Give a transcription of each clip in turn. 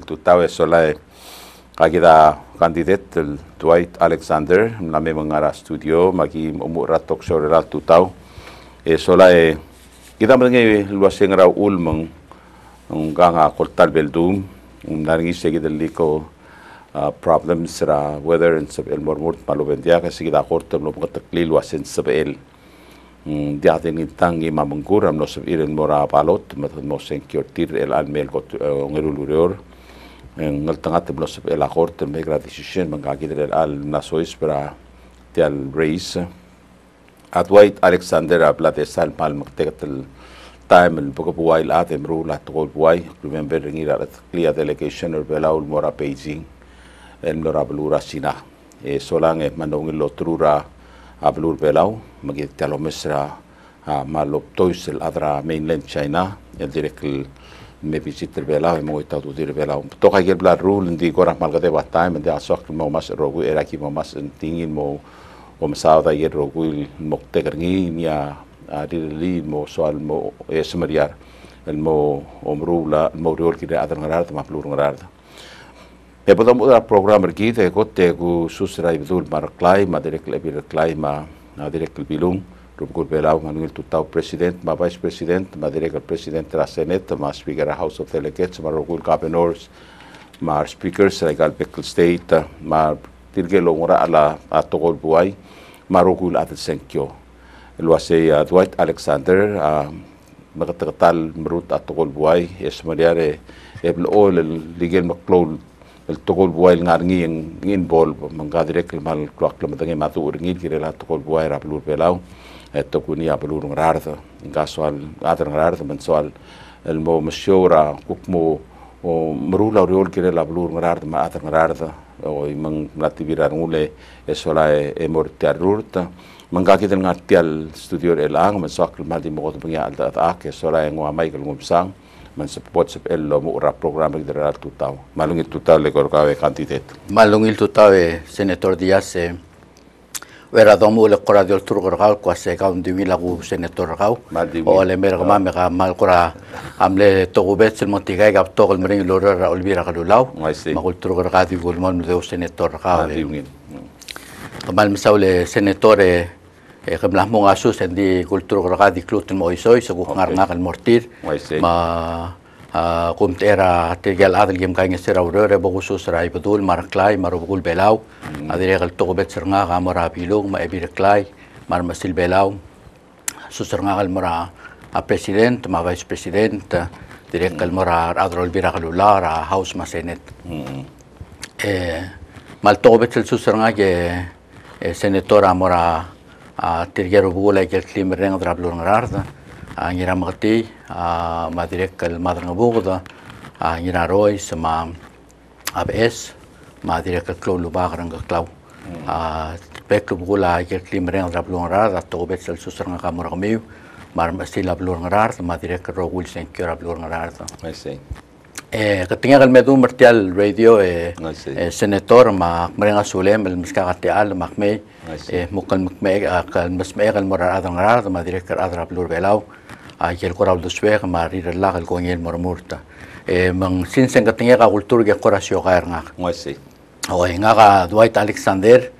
tahu esolai kita kandidat Dwight Alexander nami mengarah studio magi umur ratok sore ratu tahu esolai kita mengenai luas yang rau ulmeng nganga kortal beldum naringi segi deliko problems ra weather and sab el mormur palu bendia kasi kita kortem lo pagtakli luas en sab el. Di atin tangi mamengkur am nos iren mora palot mat mo security el almel got ngerulurior. ngal tangat nos el akort me mangaki del al nasois para tial race Adwait Alexander abla de sal mal maktegatel time el poco buai la de mru la tol buai remember ngi la clear delegation or bela ul mora Beijing el mora blura sina e solang e manong lo trura ablur belau magi talo mesra a malop toisel adra mainland China. El direk me visitar belau e mo ita tu dir belau to ka gel bla rule ndi gora mal gade batai men dia sok mo mas rogu era ki mo mas tingin mo o masao da yer rogu mo te ngi nia a dir li mo soal mo e semariar el mo omrula mo riol ki adra ngarar ma plur ngarar E pada mo program ergi te ko te ku susra i betul mar klai ma direk le bir klai ma na direk bilung rup ko belau ma ngil tu tau president ma vice president ma direk el president la senate ma speaker house of delegates ma rogul governors ma speakers la gal bekel state ma tirge lo ngora ala a togol buai ma rogul at senkyo a Dwight Alexander a magatatal merut a togol buai esmariare ebl ol ligel maklol el tokol buai ngar ngi ngin bol mangga direk mal klok le matangi matu urngil kire la tokol buai ra pelur pelau et tokuni a pelur ngararda inga soal adar ngararda men soal el mo msyora kuk mo o merula riol kire la pelur ngararda ma adar ngararda o mang natibira ngule e sola e, e studio el ang men soal mal di mo ko pengia alta ak e sola e ngwa mai kal ngumsang man support sa el mo ura programa de la tutao malungil tutao le korkawe kandidat malungil tutao senator Diaz e vera domo le kora del turgal kwa se ka undi wila ku senator kau o le mer ma me ka mal kora amle to go bet sel montiga ga to gol mering lo ra olvira ka lulau ma kul turgal ka di gol mon de senator kau mal misaule senator e e ke mlah mong asus di kultur keraka di klutin mo isoy sa kuk ngar ngakal mortir. Ma sira urere bo khusus rai betul mar klai mar bugul belau. Hmm. adire kal to bet sernga ka mara pilung ma ebir klai mar masil belau. Susur ngakal mara a president ma vice president dire kal mara adrol bira kalulara house ma senate hmm. e mal to bet susur ngake senatora mara a tirgero bugula ke klim reng dra blur ngararda a ngira magti a madirek kal madr ngabugda a ngira roy sama abs madirek kal klo luba grang klau. A pek bugula ke klim reng dra blur ngararda to bet sel susar nga kamur kamiu mar mastila blur ngararda madirek ro gul sen ngararda I see. Eh, ketinggal kal medu mertial radio eh, eh senator ma merenga sulem el miska katial makme eh mukal makme kal masme kal morar adang rar ma director adra blur belau aquel coral do sueg mari relaj el con el murmurta e mang sin sen katinga ka kultur ge kora sio ka erna ngasi o enga ka Dwight Alexander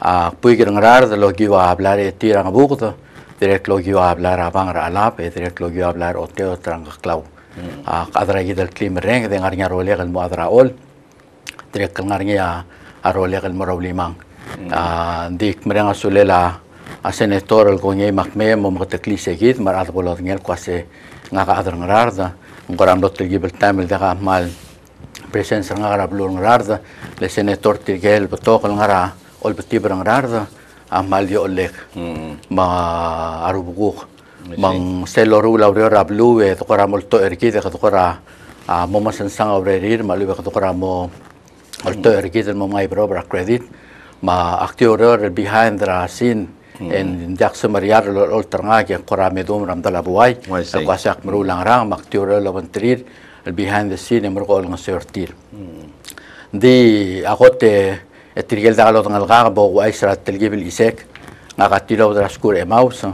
a puigir ngrar de lo que iba a hablar e tira nga bugdo direct lo que iba a hablar a bangra alap e direct lo que iba a hablar o teo tranga clau mm. a kadra gi del klim reng de ngarnya role el muadra ol direct ngarnya a role el moroblimang mm. a dik mrenga sulela a senator al gonye makme mo mo tekli segit mar ad bolot ngel kwase ngaka adra ngararda ngoram dot gibel tamil de mal presenza ngara blur ngararda le senator tigel botokal ngara ol betibra ngararda amal yo olek ma arubuguk mang seloru la ure ra blu e to kora molto erki de to kora a mo mas sang ore rir ma lu be to kora mo molto erki de mo mai bro bra credit ma actor behind the scene Eh, en jaksa mariar lo ol tanga ke qorame dum ramdal abuai ko asak meru langrang maktiura lo benterir el behind the scene mer ko lang sortir di agote etrigel dagalo tangal ga bo wa isra telgib el isek ngagatilo draskur emaus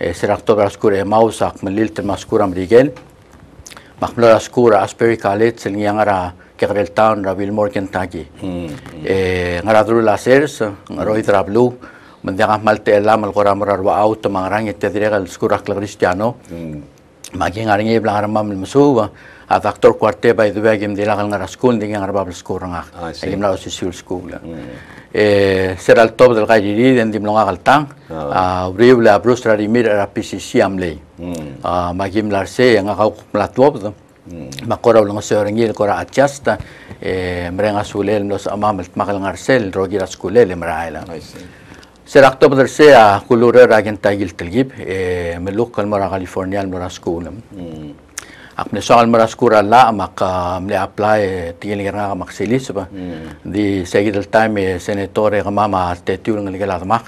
سرقتو براسكور إماوس أكمليل تماسكور أمريكال مخملو راسكور أسبري كاليت سلنيا غرا كغريل تاون رابيل موركن تاكي غرا درو لاسيرس غرو يدرابلو mendiang malte elam al qura murar wa auto mangrang ite direga skura Cristiano magi ngaringi blangar mam musuwa a factor quarte by the way gim dilagal ngara school dinga ngara babel school nga gim na usi school e será el top del gairi den dim longa galtang a briu la brustra rimir era PCC amlei. A magim larse nga ka la top makora ulang sa orangil kora adjusta e merenga sulel nos amam makal ngarsel rogira skulele meraila serak top del se a kulure ragen tagil tilgib e meluk kalmara california mera skulem apne soal meras kura la mak mle apply tingil ngira mak silis ba di segi del time senatore mama te tiul ngal gala mak.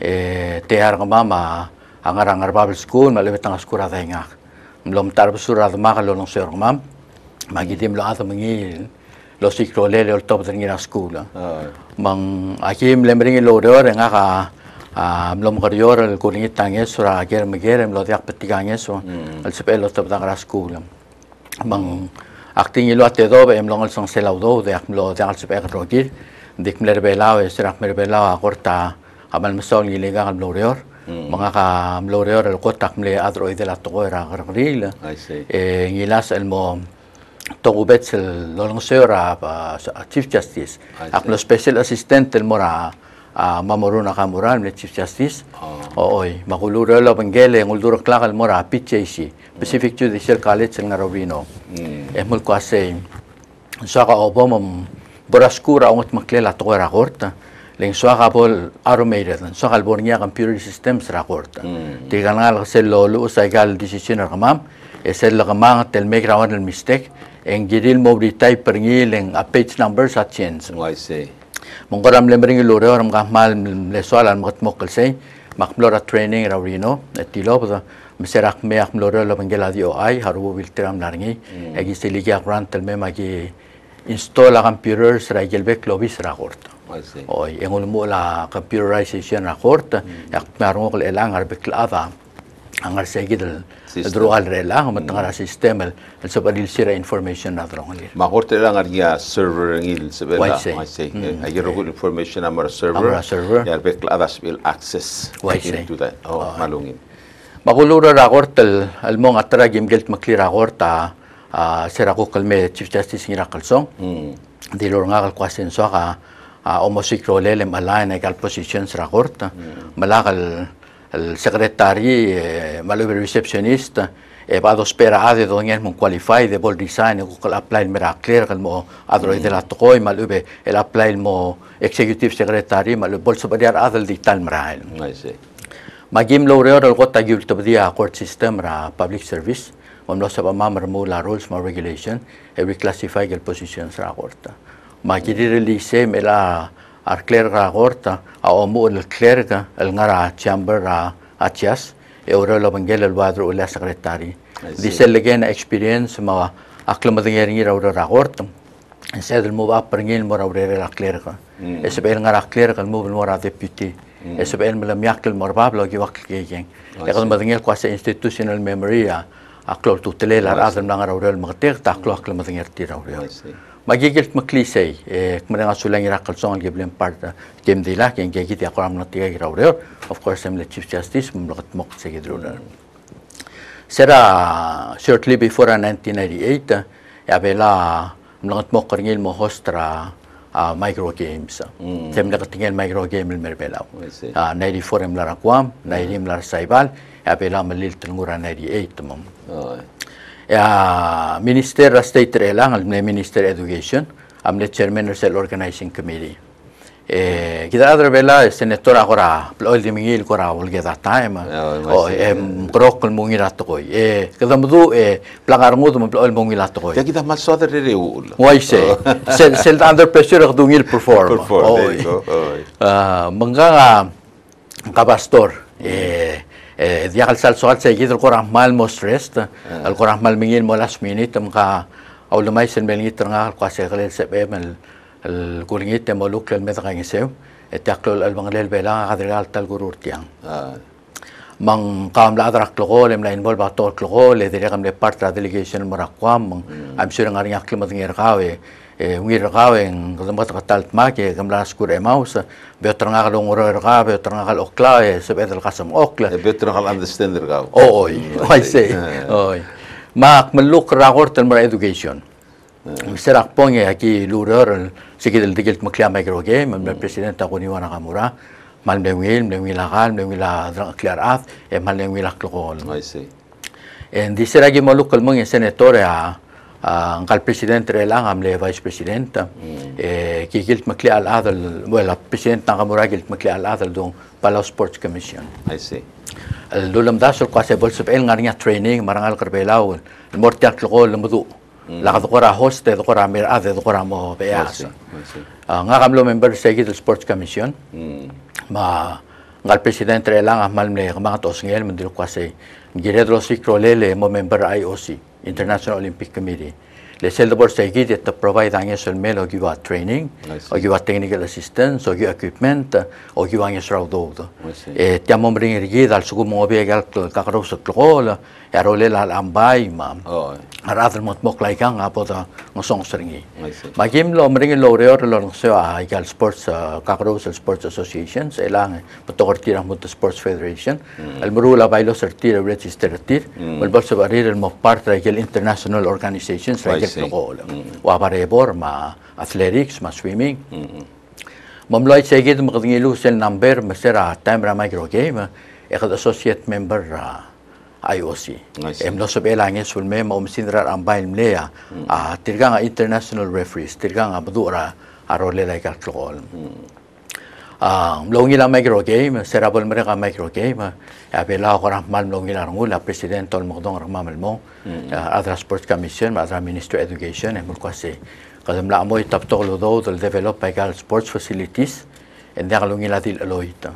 E te har mama angar angar babel school male betang skura da ngak mlom tar sura da mak lo ser mam. Magidim lo ato mangi lo sikro le le top del ngira school mang akim lemring lo ro ngaka a mlom garior el kuning tange sura ger meger mlo diak petigange so al sepelo top da gra school mang acting ilo ate do em long song selau do de ak mlo diak sepe rogir dik mler belao e sira mer belao a korta amal mesol ni lega al mlorior mga ka mlorior el kotak mle adro ide la togo era gril e ngilas el mo Τον Γουμπέτσελ, τον Ρονσέωρα, Chief Justice. Απλώ special assistant, τελμόρα, μαμορούνα γαμουρά, με Chief Justice. Όχι, μαγουλούρε, όλα βαγγέλε, μουλτούρο κλάγα, μωρά, πίτσε εσύ. Pacific Jew, δεξιέλ καλέτσε, ένα ροβίνο. Έμουλ κουασέ, σώγα ο πόμο, μπορά σκούρα, όμω το τώρα γόρτα. Λέγει σώγα από αρωμέιρε, σώγα λμπορνιά, γαμπιούρι systems ραγόρτα. Τι γανάλα σε λόλου, ω αγάλ, δυσυσύνα γαμάμ, esel lagamang tel megrawan el mistake? En giril mobritai perngil en a page number sa chens oh, i see. Mongoram lemring lore oram gamal le soalan mat mokkel sei. Makmlora training rawrino etilo pa miserak me akmlora lo bangela di mm. oh, oi haru wil tram larngi egi seligia grant tel me magi installa computers ragelbek lobis ragort oi en ulmo la computerization ragort mm. yak marmo el ang arbek lava ಅಂಗಡಿಸೇಗಿದ್ರಲ್ಲಿ ಮತ್ತು ಅಂಗರ ಸಿಸ್ಟಮಲ್ ಸ್ವಲ್ಪ ಅದಿಲ್ ಸಿರ ಇನ್ಫಾರ್ಮೇಶನ್ ಆದ್ರಂಗೆ ಮಾ ಹೋಟೆಲ್ ಅಂಗರಿಯ server ಇಲ್ ಸಬೆಲ್ಲ ಐಸೆ ಐಗೆರೋ ಇನ್ಫಾರ್ಮೇಶನ್ ಅಮರ ಸರ್ವರ್ ಸರ್ವರ್ ಯಾರ್ ಬೇಕ್ ಅದಸ್ ವಿಲ್ ಆಕ್ಸೆಸ್ ವೈಸೆ ಟು ದಟ್ ಓ ಮಾಲುಂಗಿ Makulura ragortel, almong atara gimgelt makli ragorta, uh, ah, serako kalme Chief Justice ngira kalsong, mm. di lor nga kalkwasin so ka, ah, uh, omosikro lelem alay na ikal positions ragorta, mm. malakal secretary maluber receptionist e vado spera ade do ngel mon qualify de bol design ko apply mera clear kal mo adro de la toy malube el apply mo executive secretary malu bol so badiar adal di tal mera i see magim lo reo ro kota gyul to dia court system ra public service om lo sa mamar mo la rules mo regulation e we classify gel positions ra korta magiri release mela ar clerk ra gorta a omu el clerk el ngara chamber ra achias e ora lo bangel el wadro ula secretary dice legen experience ma aklam de ngi ra ora gorta. Sed el muba pringil mora ora la clerk e se bel ngara clerk el muba mora deputy. E se bel mela miakel mora bablo gi wak ge gen. E kan madingel kwase institutional memory a aklor tutele la adam ngara ora el magtek ta aklor aklam de tira ora magigilt maklisay eh kmara nga sulang ira kalsong giblem parta kem dila ken ge giti akram na tiga gira ure of course em le chief justice mlagat mok se gidruna sera shortly before 1998 ya bela mlagat mok kringil mo hostra uh, micro games. Mm. tem na katingel micro game mer bela uh, 94 em lara kwam 90 em lara saibal ya bela malil tengura 98 mom oh uh, Minister State Trelang, amne Minister Education, amne Chairman of Cell Organizing Committee. Ε, κοίτα ρε βέλα, στην ε, τώρα χώρα, όλη τη μηγή χώρα, όλη τα τάιμα, ε, μπρόκολ μου γύρα το κόι. Κοίτα μου δω, πλαγαρμούδο μου πλόλ μου γύρα το κόι. Για κοίτα μας όδερ ρε ρε ούλ. Όχι σε, σε τα άντερ πεσίρο έχω δουλειλ perform. Perform, there you go. Μαγκάγα, καπαστόρ, ε, dia kal sal soal saya gitu kurang mal mo stress al kurang mal mingin mo last minute maka au lumai sen belngi tengah ko ase kale se be mel al kuringi te mo luk lel medra ngi sew et aklol al banglel bela kadral tal gurur tiang. Mang kam la adrak lo lem la involve ba to lo le dire kam le part la delegation mo rakwam mang am sure ngar nyak klimat ngir kawe e ngir kawe ng kamat katalt ma ke kam la skur e maus be tranga lo ngoro ka be tranga kal okla e se be dal kasam okla. Be tranga kal understand ka oi i say oi mak meluk ragor tel mar education. Serak ponge aki luror sikidel digelt maklia micro game president ako ni wana kamura. Mal mlewil mlewil akal mlewil clear ath e mal mlewil aklokol I see. En di sera gi maluk kalmong e senatore a ang kal presidente re lang amle vice president e ki gilt makli al adal well president ng kamura gilt makli al adal dong Palau Sports Commission. I see. Lulam dasol ko sa bolsa el ngarnya training marangal karbelaw mortiak klokol mudu lakad ko ra host de ko ra mir ade ko ra mo beas nga kamlo member sa gilt Sports Commission. Ma ngal presidente re lang amal me mga tos ngel mendil kwase giredro sikro lele mo member IOC International Olympic Committee. Le sel de borsa gid to provide ang sol melo giva training o giva technical assistance o giva equipment o giva ang do e tiamo mring rigid al sugu mo be gal kakaro sa Erole lalambay ma. Oh. Arat mot mok lai kang apo ta ngosong seringi. Ma kim lo mringi lo reo lo ngso a ah, ikal sports ah, kakros sports associations elang eh, potokor tira mot sports federation. Al murula bailo sertir register tir. Mal bol se barir el mok part ra ikal international organizations ra ikal ko. Wa bare bor ma athletics ma swimming. مملوي سيجد مقدني لوسل نمبر مسرع تامرا مايكرو جيم اخذ اسوسيت ممبر IOC em no sob elange sul me ma umsindra ang bail mlea. A tirga nga international referees tirga nga badura arole la ikal klol ah mlongi la micro game serabol mereka micro game ya bela ko ram mal mlongi la ngula president tol mogdong ram mal mo adra sports commission adra minister education em ko se. Kadam la mo tap to lo do del develop egal sports facilities en dia kalungi la dil aloita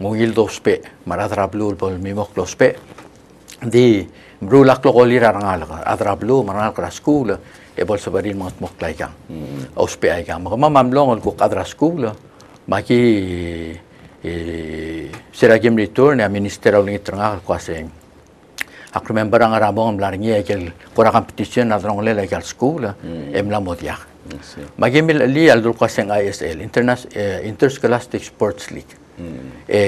ngil dos pe maradra blue bol mimo close pe di brula klo lira rangal adra blue marangal kra school e bol sabarin mot mok lai kang ospe ai kang ma mamlong ko kadra school maki e sera gem return a minister uling tranga ko ase ak remember ang arabong am laringi ekel kora competition na le legal school em la modia magi mil ali al dul kwaseng ISL international interscholastic sports league. E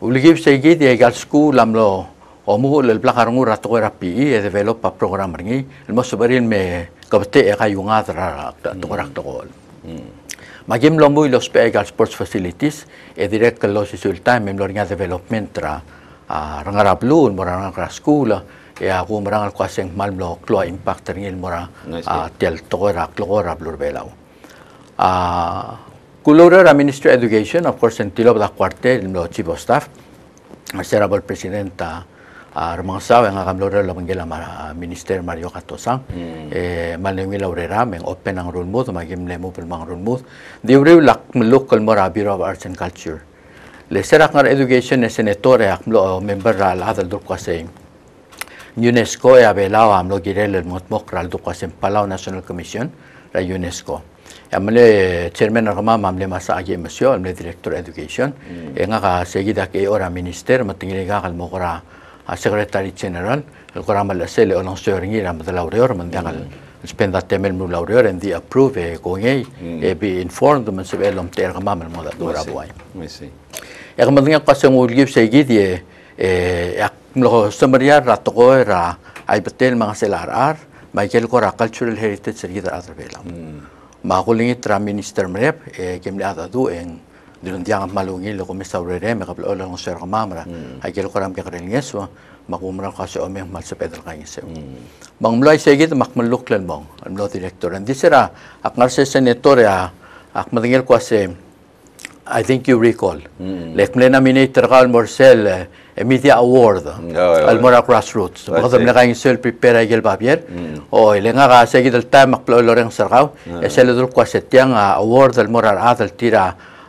uligi sa gid egal school am lo omu le blakar ngur rapi e develop a program ringi el mo me kabte e kayunga tra to rak to Magim lo los pegal sports facilities e direct lo si sulta mem lo development tra a rangara blue mora rangara e a kum rangal kwaseng malmlo klo impact ringil mora a tel blur belau a kulora minister education of course en tilo da cuartel lo chief of staff serable presidenta Armansawen agam lorel la mangela ma minister Mario Catosan e malnengi laurera meng open ang rulmut ma gim lemu pel mang rulmut diuri lak local mora bureau of arts and culture le serak ngar education ne senator ak mlo member ra la dal dur kwase UNESCO e abelao am lo girel el motmok ral dur kwase palau national commission la UNESCO amle chairman rama mamle masa agi monsieur amle director education enga ka segi dak e ora minister matingi ga kal mokora secretary general el programa la sele o non sering ira ma laureor man dangal spenda temel mu laureor and the approve e ko ngai e be informed man se belom ter ga mamal mo da dora boy mi si e ga madinga ka se ngul gib se gid e e ak mlo samaria ra to ko ra ai betel mga selar ar Michael ko ra cultural heritage ser gid atra belam ma ko lingi tra minister mrep e kemle ata du en dilandiangan malungil ko mista urereme kapla ola ng sir kamamra. Ay kilo karam kaya karin ngeswa makumra kasi ome mal sa pedal kaya ngeswa bang mulay sa igit makmaluk lan bang ang mga direktor. And ah, this era aknar sa senator ya ak matingil ko kasi I think you recall. Mm. Lek mle nominator ka Marcel uh, media award. Al mora grassroots. Bakit mle kayong sel prepare igel papier. O ile nga ka sa gidal tamak plo loreng sarkaw. Eh, Esel dul kwa ah, setiang ah, award al mora adal tira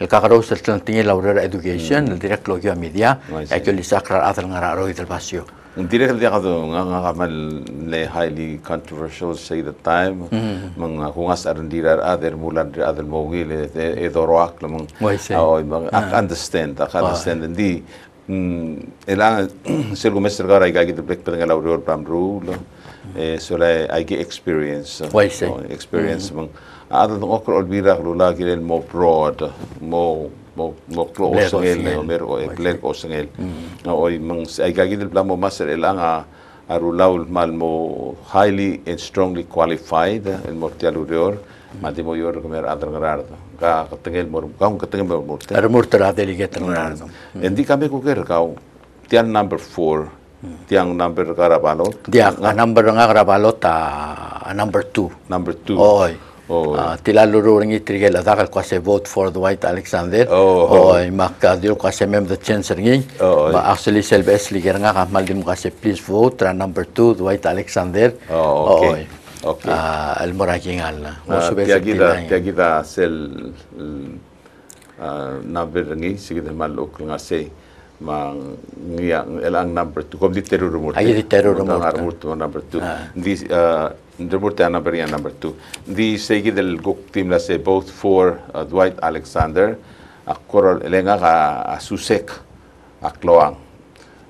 el kakaro sel tingil laurer education el direct logio media ya que lisakrar athal ngara ro idil basio Ndire kali ako nga nga kamal le highly controversial say the time. Mga kungas arandira other mulan other mo ngil e doroak lamang oh ak understand ak understand ndi Ada tong okro albira lula kile mo broad, mo mo mo klo osangel, mero e black osangel. O i mang ay kagidel plan mo master elanga arulaul ah, ah, mal mo highly and strongly qualified eh, el mortial urior. Mm. Mati mo yor kemer adar ngarardo. Ka ketengel mo ka un ketengel mo murte. Ar murte ra delicate ngarardo. Endi mm. kame ku ker kau. Tian number 4 tiang number mm. karabalot. Dia ah, number nga karabalot ta number 2. Number 2. Oo. Oh, ah, tilalururang itrige la dagal kwa se vote for the white alexander. Oh, oh. O imak dil kwa se mem the chance ringi ba actually selb es nga kamal dim kwa se please vote number 2 the white alexander. Oh okay. Okay. Ah, Al moraking alna ah, mo sube tiagida tiagida sel na berni sigid mal okul nga se mang ngia elang number 2 kom di terror rumor. Ay di terror rumor. Number 2. Di uh, Reporte number yan, number two. Di segi del guk team la se both for uh, Dwight Alexander, akor elenga ka susek akloang.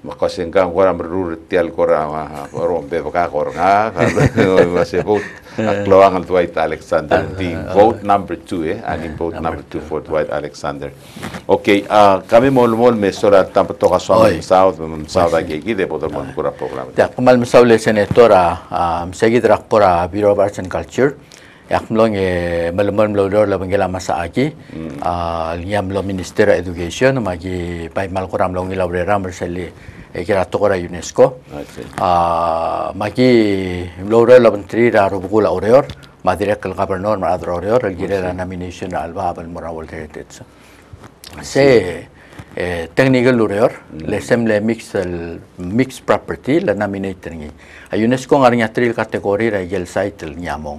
Makasing ka kora merur tial kora rom be baka kor nga ka se vote akloang al Dwight Alexander. Di vote number two eh, ani vote number two for Dwight Alexander. Okay, uh, kami mol mol me sora tampo toka so south south agi gide bodor mon kura program. Ya kamal misaule senatora um, segi drak pora Bureau of Arts and Culture. yak mlong e malumon mlodor la bangela masa aki a linya mlo minister education magi pai mal kuram long ila brera merseli 얘기를 또거라 유네.스코 아 마기 로레 럽트리라 로부고라 오레어 마디레 클가버너 마드로 오레어 기레라 나미네이션 알바 아벨 모라월 데이트스 세 technical lawyer le semble mix mix property la nominating a UNESCO ngarnya tril kategori ra yel site nyamong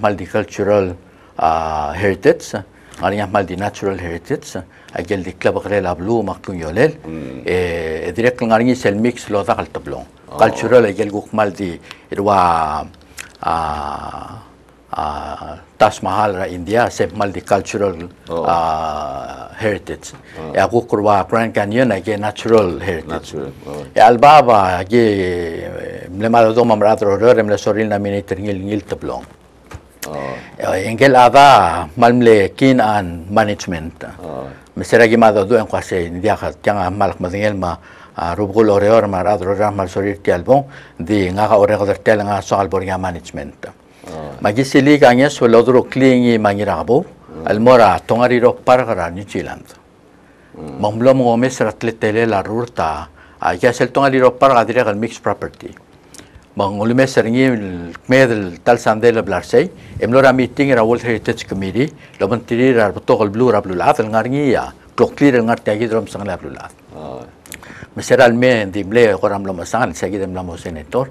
multicultural heritage għalli jaħmal di natural heritage, għagġel di klab għrela blu maktun jolel, hmm. eh, direkt l-għarni sel-mix lo daħal tablon. Oh. Cultural għagġel għukmal di irwa Taj Mahal ra India se maldi cultural oh. uh, heritage. Oh. Ya ku kurwa Grand Canyon age natural heritage. Natural. Oh. Ya al baba age mle malo do mamratro rore mle soril na mini tringil ngil tablong. Oh. Oh, engel ava malmle kin an management. Oh. Mesera gi mado duen kwase india khat kyang mal khmadengel ma rubgul oreor mar adro rahmal sorir tialbon di nga ga ore gadar tel nga sal borga management. Magi sili ga nge so lodro klingi mangirabo hmm. almora tongari ro pargara ni chiland hmm. momlom go mesra tletele la rurta ya sel tongari ro parga direga al mix property. Mangulu mes ringi medel tal sandela blarsei emlora meeting ra world heritage committee lo bantiri ra togol blue ra blue la ngarngi ya. Kloklir ngar tagi drom sang la blue la meseral me dimble koram lo masang segi dem la mo senator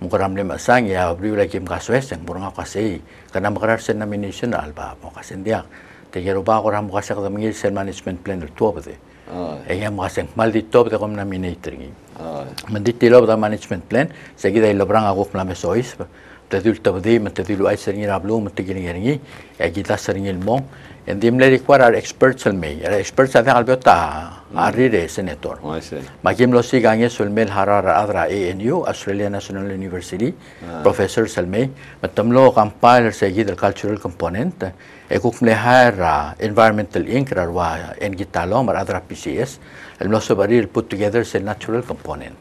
mukaram lima sang ya beri lagi mukas western burung aku kasih karena mukarar sen nomination alba mau kasih dia tegero ba ko ram kada mengil sen management plan tu apa tu eh yang mukas mal di top tu kom nominator Menditi lo bda management plan, segi da ilo brang aguk mlame sois, tadil tabdi, matadil ay seringi rablu, matagini yeringi, agita seringi ilmong, Endim le dikwar ar experts al mei, ar experts ave al biota arrire senator. Ma kim lo si gagne sul mel harar adra ANU, Australia National University, ah. professors al mei, ma tamlo kampailer se gid al cultural component, e kuk mle har eh, environmental inc rar wa en gitalo mar adra PCS, El most superior put together is a natural component.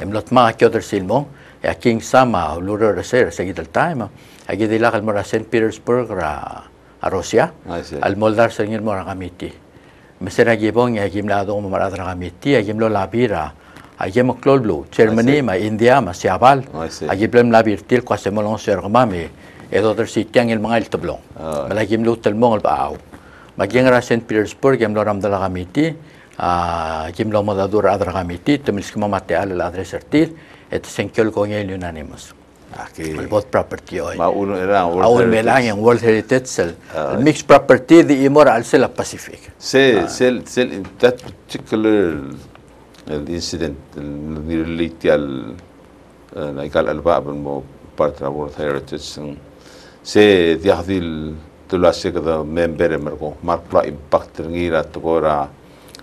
Emlot ma kyoter silmo, e a king sama lurer ser seguid el time. Aquí de la al morasen Petersburg a a Rusia. Ah, al moldar señor moragamiti. Me será gibon ya e gimla em do moradragamiti, ya e gimlo em la vira. Allí mo em klolblu, Germany ma ah, India ma Siabal. Allí blem la virtil kwa semolon sergmami. Edo der sitian el mga el tablon. Malagim lu telmong el baaw. Maging ra St. Petersburg, aquí yam lo ramdala gamiti. Kamiti a gim lo mo da dur adra kamiti temil skima mate al adres ertil et senkyol ko ngel unanimous Aquí. El bot property hoy. Ma uno era World Aún me lang yung World Heritage Cell. Uh, mixed property di imora al sela Pacific. Se uh. sel sel that particular el incident nireliti al na ikal al bab mo part of World Heritage se diahdil tulase kada member merko markla impact ngira to gora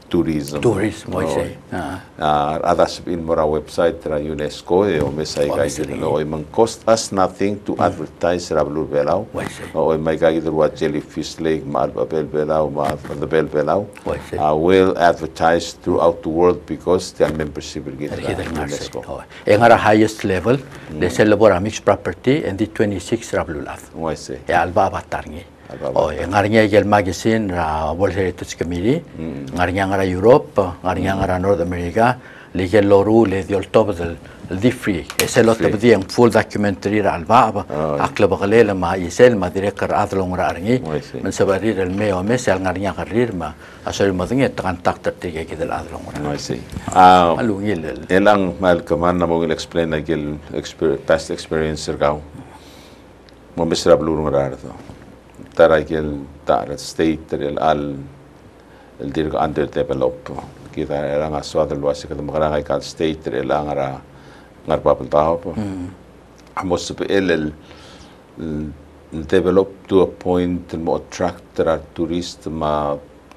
tourism. Tourism, oh, say. Uh, uh, adas in mora website tra UNESCO e o mesai kai no o man cost us nothing to mm. advertise rablu belau. O mai kai der what jellyfish lake mal bel belau ma the bel belau. Uh, will advertise throughout the world because they are membership get UNESCO. E ngara highest level mm. de celebra mixed property and the 26 rablu lath. Wai say. E alba batarngi. Oh, ngarinya gel magazine ra World Heritage Committee, mm. ngarinya ngara Europe, ngarinya ngara North America, ligel loru le diol top del di free. Ese lo top di en full documentary ra alba, akla bagale ma isel ma director adlo ngara arngi, men sabari el meo mes al ngarinya karir ma asal ma dinge tan tak tertige ke del adlo ngara. I see. Ah, alu. Elang mal kaman na mo explain na past experience sergao. Mo misra blur ngara arto. تراك تاع ستيت ال الديرك اندر ديفلوب كي تا رانا سواد الواسي stater مغرا غاي كان ستيت ال انغرا نربا بالطاوب حمص بال develop to a point mo attract ra tourist ma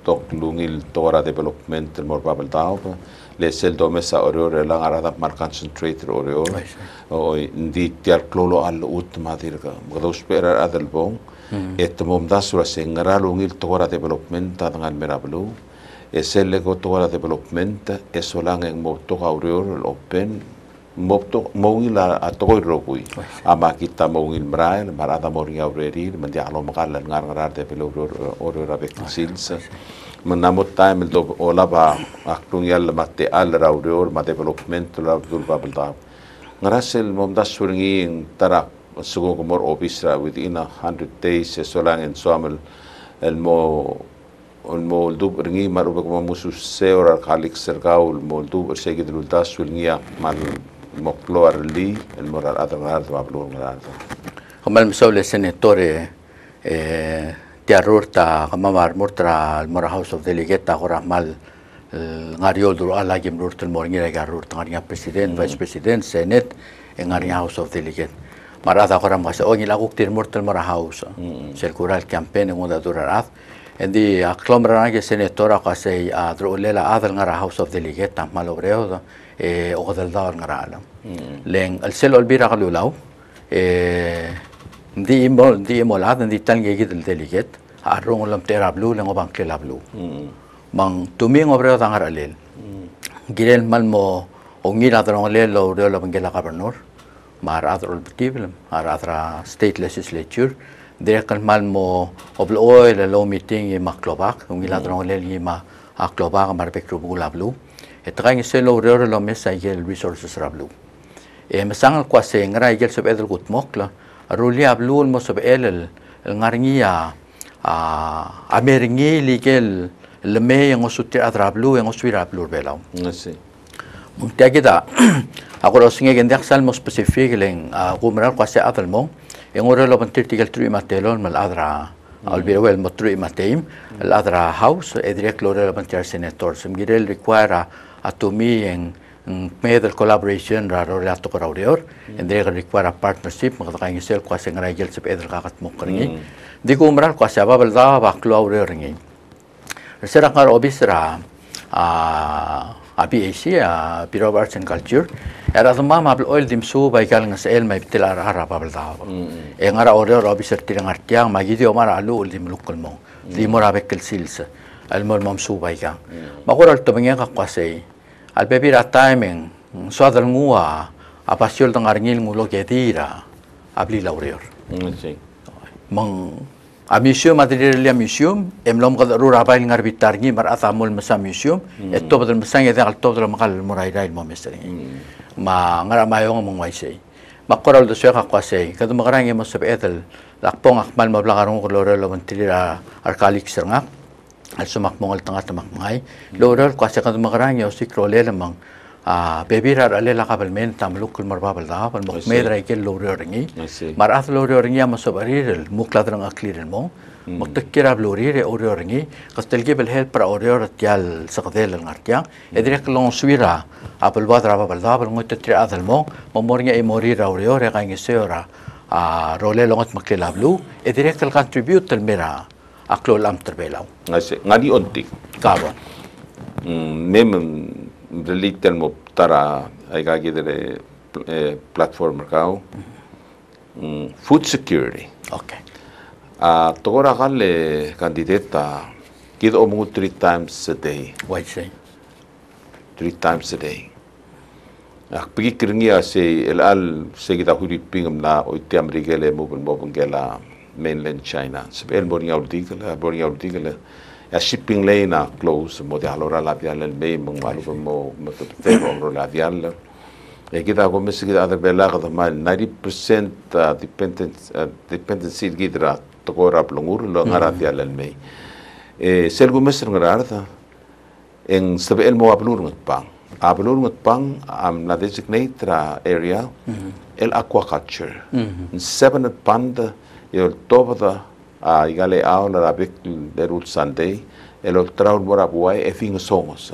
tok lungil tora development mo babel dao le sel do mesa orore la ara da mar concentrate orore o ndi tiar klolo al ut ma dirga mo dos pera adel bong. Te mom da sura se ngara lo ngil tora development ta ngal mera blu e selle go tora development e solang en mo to aureur open mo to mo ngila a to ro kui ama kita mo ngil mrael marada mo ri aureri men dia lo magal ngar ngar de pelo oro ra bek sils. menamut time do ola ba aktung yal mate al raureur ma development la dul babel ta ngarasel mom da suringi tarak سقوق مر بيسرا within a hundred days. Solang en suamel el mo el moldub ringi marubek mo musus seor al khalik sergau el moldub el segid el ultas ulngia mal mokloar li el moral adam ard wa blur moral khamal misawle senatore eh, tiarurta khamamar murtra al mora house of delegate ta khora mal ngariol dur ala gim rurtul morngira garur tangaria president mm. vice president senate e ngariya house of delegate. Marada kora mas o ngila guk tir mortel mara house sel kural campaign ngo da durarat endi aklom rana ke senatora ka se a dro lela adal ngara house of delegate tam malo breo e o dal dar ngara alam leng al sel ol bira kalu law e ndi mo ndi mo la ndi tan ge gidel delegate. Arung lam tera blu leng obang ke la blu mang tumi ngo breo tangar alel girel mal mo o ngila dro lelo lo breo la bangela gobernador مع other people, مع other state legislature. Direk man mo oblo el lo meeting ma klobak, ungi ladron mm. le li ma a klobak mar pekru bulablu. Etrang se lo rero lo mesa yel resources rablu. E mesang al kwase ngra yel sob edel gutmok la, ruli ablu mo sob el el ngarngia a amerngi ligel le me e yang osutir adrablu e yang oswirablu belau. Nasi. Mungkin kita, aku rasa ingin kita sal mau spesifik leng kumral hmm. hmm. hmm. kuasa apa mo, yang orang el tru imatelon mal adra, house, edrek lorang lapan titik senator, semgira el require atomi yang collaboration raro le ato korawdior, edrek partnership, mga kaya ngisel kuasa ng regel sa edrek kagat mo kringi, di kumral kuasa obisra, ah ABAC, uh, Bureau of Arts and Culture. Era tu mama abel oil dim su bai kal ngas el mai betil ara ara babel da. E ngara ore ro bi sertir ngar tiang ma gidi o mara alu dim lukul mo. Di mora bekel sils. Al mol mam su bai kang. Ma ko to bengen ka kwasei. Al bebi ra timing so adal ngua apasiol tang arngil ngulo ke tira abli laureor. Mang a museum adrir lia museum em lom kad ru rabai ngar bitar ngi mar atamul masa museum. Mm. et to badal masang ya dal to dal makal murai dai mo mestri mm. ma ngara mayong mong wai sei makoral do seka kwa sei kadu makarang mo sab etel lakpong akmal mablakarong ko lore lo mentira arkalik sernga al sumak mongal tanga tamak mai lore kwa seka kadu makarang yo si krole lamang a bebira ale la kabel men tam lukul marbabal da pal mok medra ke lore ringi mar ath lore ringi am so barirel mukla drang aklir mo mok takkira lore re ore ringi kastel ke bel hel para ore tial sakdel ngartia edrek long swira apel badra babal da pal ngot tri adal mo momornya e mori ra ore ore kangi seora a role longot makle lablu edrek kal contribute tel mera aklo lam terbelau ngadi 릴리될 뭐 따라 아이가 기들의 플랫폼을 Food security. 푸드 시큐리티 오케이 아 또라 갈레 간디데타 기도 오무 3 times a day. What say? 3 times a day. Ak pigi kringia se el al se kita huri pingam na o te amrigele mo bon mo bon gela mainland china. Se el boringa urdigela boringa urdigela a shipping lane a close mo te halora la pia le me mo ngalu mo mo to te ro la. Dia le e kita ko mesi kita ada bela ka ma 90% uh, ah, dependence uh, ah, dependency kita to ko rap longur lo ngara dia le me e sel ko mesi ngara ta en sabe el mo ablur ngat pang. Ablur ngat pang am na designate tra area mm-hmm. el aquaculture. Mm-hmm. Seven panda yo toba ආයිගලේ ආවන අපි දරුත් සන්තේ el ultra borapuay es fin somos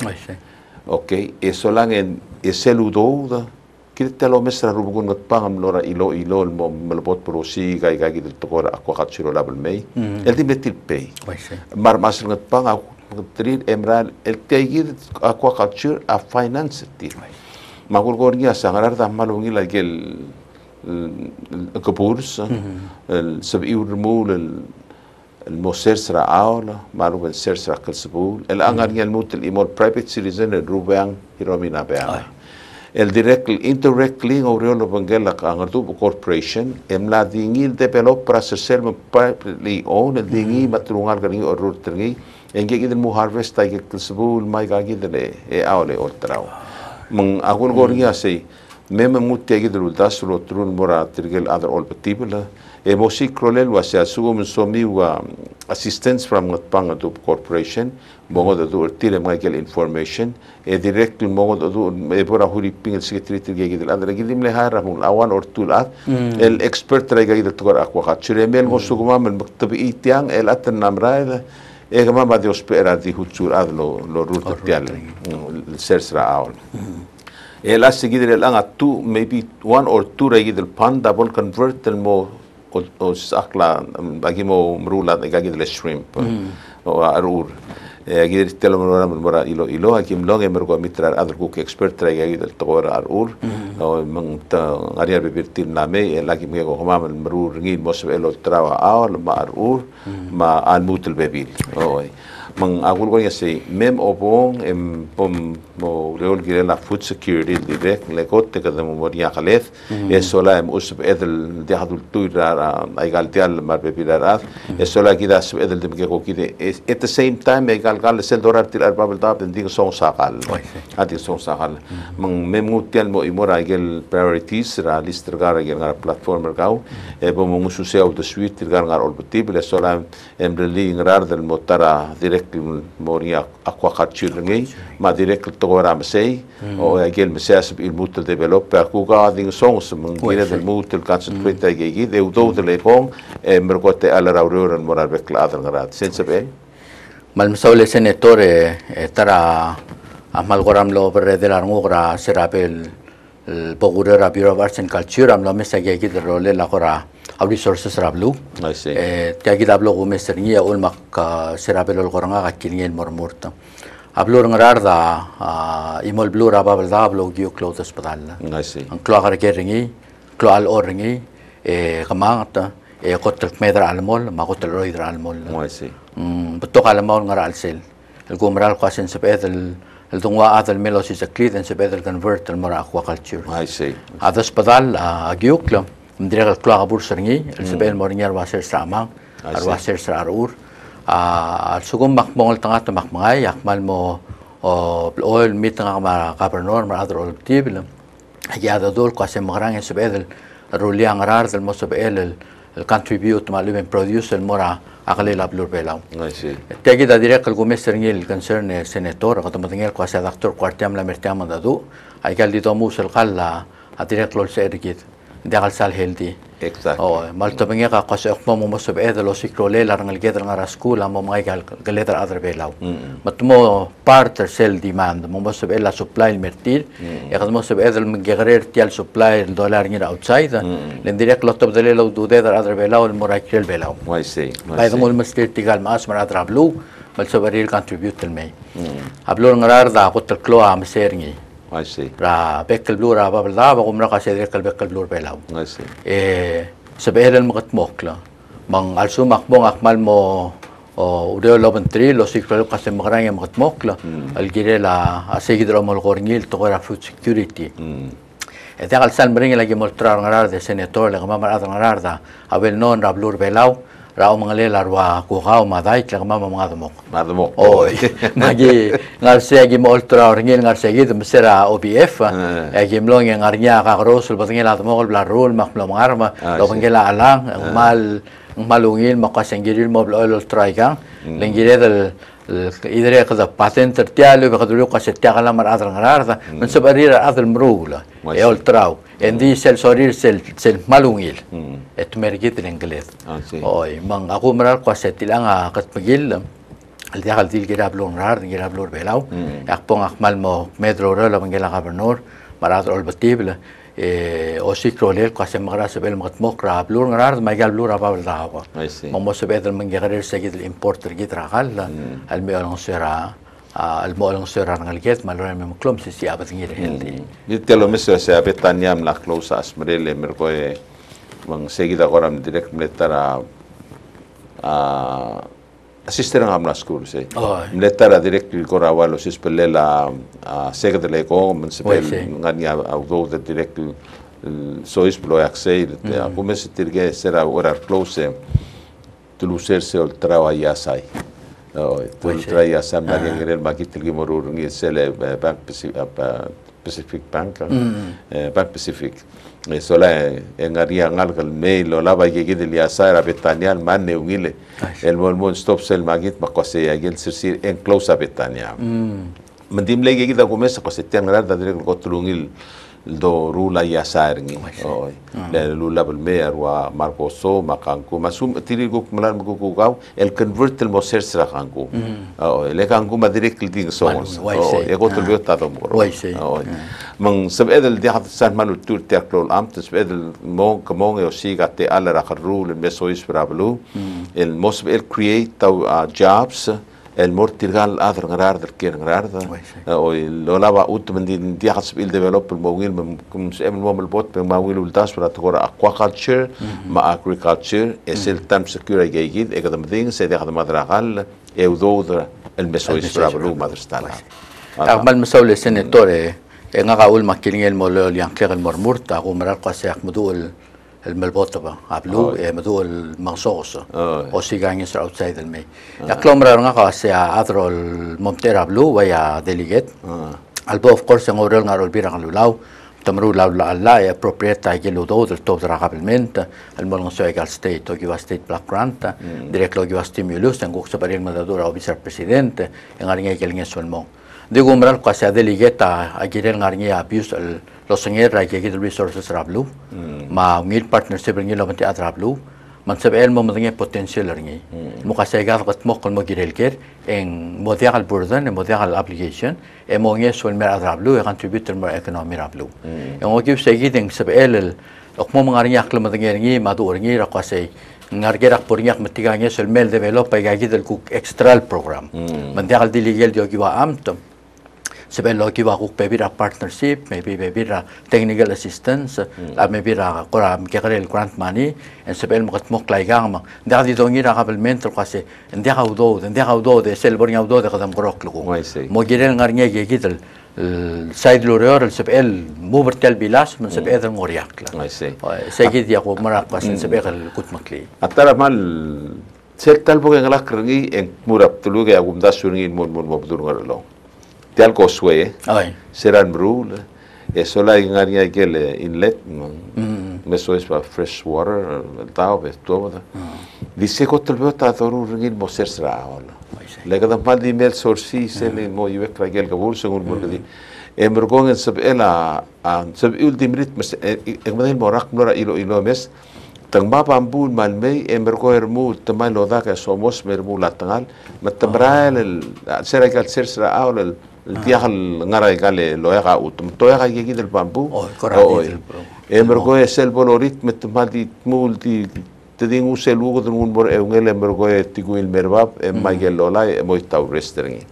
ok eso lang en ese ludo que te lo mesra rubgun mat pangam lora ilo ilo el melbot prosi gai gai que te cora aqua hachiro la belmei el de metil pei mar mas mat pang a trir emral el te ir aqua hachir a finance ti magul gorgia sangrar da malungi la que el acupursă, el sabiul mul el mosers ra aula, maru el sers ra kalsbul, el angar el mut el private citizen el rubang hiromina bea. El direct indirect link aureolo bangela tu corporation, em la dingil develop para ser ser li own el dingi matrungar gani orur tengi, engge gidel mu harvest tai kalsbul mai gagi dele e aule ortrau. Meng agun goringa sei. مما moet tegen de داس رو ترون مرا ترجل أدر أول بتيبلا إبوسي كرولل واسي assistance from Ngatpanga Corporation. Mongo da du tire Michael information. E direct in da du e bora huri ping el secretary tir or two at. El expert tra gegi del tugar akwa chure mel go suguma el atan een e gama de ospera di hutsur ad lo el hace que el anga two maybe one or two regi del pan double convert el mo o sakla bagi mo mrula de shrimp o arur. E agi del telo mo mora ilo ilo aki mlong e mergo mitrar adr cook expert tra gagi del togor arur. O mang ta aria be birtir na me el go ma mrur ngi mo se elo trawa aol ma arur ma al mutel bebil. O mang agul ko yasi mem obong em pom mo reol gire la food security direct le kote ka mo moria khalef e sola em usb edel de hadul tuira ay gal tial mar be pilarat e sola kida sb edel de ko kide at the same time e gal gal sel dorar til arba bel tab ding song sakal ati song sakal mang mem ngutial mo imora gel priorities ra list gar gel gar platform gau. E bo mo musu se of the suite gar gar ol potibile sola em reli toko era masai o ya gel masai sab il mutel develop pa ku ga ding song sum ngira del mutel kan se mm. twitter ge gi de uto de lepong e merkote ala rauroran morar bekla adar ngarat sense be mal msaule senator e, e tara amal goram lo berre de la ngogra serapel el pogure rapiro barsen culture am lo mesa ge gi de role la gora av resources rablu e tagi dablo go meser ni ol e mak serapel ol goranga ga kinien mormurta ablur ngerar da imol blu apa bel da ablur giu close hospital la ngasi ang klo agar keringi klo al orangi e kemang ta e kotel meter almol ma kotel roider almol la oh, ngasi mm, betok almol ngerar alsel el gumral kuasin sepedel el tungwa adel melosi seklit dan sepedel convert el mora aquaculture ngasi ada hospital a giu klo Mendirikan keluarga bursa ringi, sebab mm. yang mendirikan wasir seramang, wasir serarur, al sugum makmongol tanga to makmangay yakmal mo oil mit nga ma governor ma adro ol tibil ada dol ko asem marang sebedel ruliang rar del mo sebel el contribute ma lumen produce el mora akale la blur belau tegi da direct el gomester ngil concern senator ko tamatingel ko asa doctor kwartiam la mertiam da du ay kaldi to musel qalla a lol sergit dagal sal healthy Exacto. Oh, mal to bengi ka kasi ok mo mo sabi edo lo sikrole larang algedar nga raskula mo mga gal galetar adre belaw. Mat mo part sell demand mo mo sabi la supply mertir. Ya kad mo sabi edo mgegrer tial supply dollar ngira outside. Len direct lot of the lo do der adre belaw mo rakel belaw. I see. Bay mo mo tigal mas mar adra blue mal sabi contribute tel may. Hablo ngarar da ko tel klo am serngi. I see. Ra bekkel blue ra babal da ba kumra kasi direkal bekkel blue belaw. I see. eh sabihin mo katmok la. Mang also makbong akmal mo o udah lo menteri lo siklo kasi makarang yang makatmok la. Algire la asigi dro mo korngil to kora food security. E ta kal san mering lagi mo trar ngarar de senator la mamar adang ngarar da abel non rablur belaw rau mga larwa ku kau ma dai tla ma dumok ma oi. Magi ngar se mo ultra orngil ngar se dum sera obf e gi mlong ngar nya ka rosul batngil at mo bla rul ma mlong arma lo ngela alang mal malungil maqasengiril mo bla ultra ga lengire del iedereen gezegd patent er tijden, we gaan de lukas het tijden, maar aderen raar, mensen. Hindi self-sorry, self-malungil. Mm. At in ringglit. Ah, Oi, mang ako maral ko sa tilang ah, kat magil. Aldi akal til girablon rar, girablon belaw. Hmm. Akpong akmal mo medro ro la mangilang kabernor. Marat ol batibla. E, o si krolel ko sa magra sa bel mga tmok rablon rar, may gablon rababal dahawa. Mamosabed ang mangigarir sa git importer git rakal. Almi hmm. along sira. المؤلم سيرا نغلقيت مالورا من كلوم سيسي أبت غير هلدي نتلو مثل سيابي تانيا ملاكلو ساسمري لمرقوي من سيجي دا قرام ديريك ملترا assistere ngam la school se mleta la direct il kora wa los spelle la seg de le ko men se pel ngani au go de direct so is plo axei te a come se tirge sera ora close tu lucerse ol trawa ya sai Traía San Marian Grel Makistil Gimorur Gisele Bank Pacific Bank Bank Pacific. Sola engaria ngalgal mail ola ba yegi de liasara betania al manne ungile el molmon stop sel magit makose yagel sirsir en close betania. Mm. Mendim legi da gomesa kose tian rada direk gotulungil do rula ya saringi oi le lula bel mer wa marco so makanku masum tirigo kumlan ku ku gau el convert el moser sra kanku oi le kanku ma direct ding so oi e gotel bi ta dom oi oi من سب ادل دي حد سان مانو تور تاكلو الام تسب ادل مون كمون يو سي غاتي على راخرو للمسويس برابلو الموسب ال كرييت تو جابس uh, el mortirgal adr ngarar del kir ngarar da o lo lava ut mendi dia has bil develop el mawil kum sem el mawil bot el mawil ul das para tora aquaculture ma agriculture es el tam secure gigid e kadam ding se dia kadam adragal e udodra el mesois para lu madrstala اغمال مسؤول سنه توري ان أقول ما كلين المولول يعني كير المرمرت اقوم رقص يحمدو il-melbotta ba, għablu, madu il-mansos, u si għan jisra utsajd il-mej. Jaklo mra rnga għu għasja għadro l-momter għablu, għaja deliget, għalbo of course għu rrnga għu l-bira għu l-law, tamru l-law l-għalla, għu proprietta għu l-u dod, l-tob dra għabilment, għal-mol għu għu għal state, għu għu state black grant, direkt għu għu għu għu għu għu għu għu għu għu għu għu għu għu għu għu digo umbral kasi delegata agirel ngarngi abuse lo sengir ra ke resources rablu ma ngil partnership ngi lo mati atrablu man sab el mo mngi potential ngi mo ka se gar gat mo kol mo girel ker en modial al burden en modial al application e mo ngi sol mer atrablu e contributor mo economy rablu en o kip se gideng sab el ok mo ngar nyak lo mngi ngi ma do ngi ra ka se ngar gerak por nyak matiga ngi sol mel develop e ga gidel ku extra program man dial diligel dio giwa amtom sebelum lagi waktu bebira partnership, maybe bebira technical assistance, la bebira kora mkikarel grant money, en sebelum makat mok lai gang mang. Ndak di dongi ra kapel mentor kasi, ndak au do, ndak au do de sel borng au do de kadam korok lugu. Mo girel ngar nge ge gitel سايد لوريور السبقال مو برتال بيلاس من سبقال المورياك لا سيجي دي أقوى مرة قاسن سبقال الكوت مكلي أترى مال sel tal bo ngala krengi en murap tulu ke agum da suringi mon mon mob tel qu'on souhaite, oui. c'est une rule. Et cela, il n'y a que l'inlet, no? mais mm. ce n'est pas fresh water, le tau, et tout. Disse que tu peux t'attendre un ringin, mon ser sera. No? Le que mal de mel sorsi, c'est mm. le mot yuvek tragel que vous, según vous le dites. Et me reconnaît sub elle à un sub ultime rythme, et me dit mon rac, nora ilo ilo mes. Tang ba pambul man mei e merko ermu tamai lodak somos mermu latangal, matamrael ah. el sera que el ser sera aul el dia hal ngara gale lo ya ut to ya gi gi del pambu oh emergo es el bolorit metamadi multi te din un sel ugo de un bor e un ele emergo e tigu il merbab e mai gel lo la e moi tau restering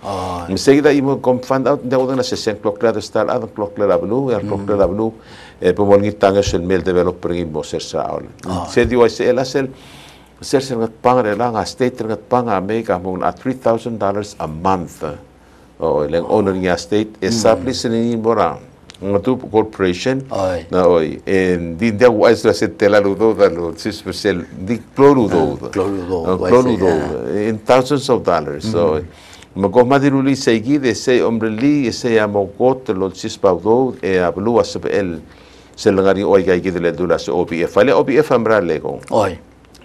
mi seguida imo com fand out de una sesen clock la star ad clock la blu e clock la blu e po mon gitanga sel mel developer ngi mo ser sa ol se di wa se sel ser ser ngat pang re la nga state ngat pang a mega mo a 3000 dollars a month o leng owner ngi state establish ni borang. Ngatu corporation na oi. En din dia wa isla se tela ludo da lo sis percel di clorudo clorudo clorudo in thousands of dollars so ma ko ma diruli seigi de se hombre li se amo got lo sis paudo e ablu asbel se langari oi ga gi de dula se OBF fale OBF amra lego oi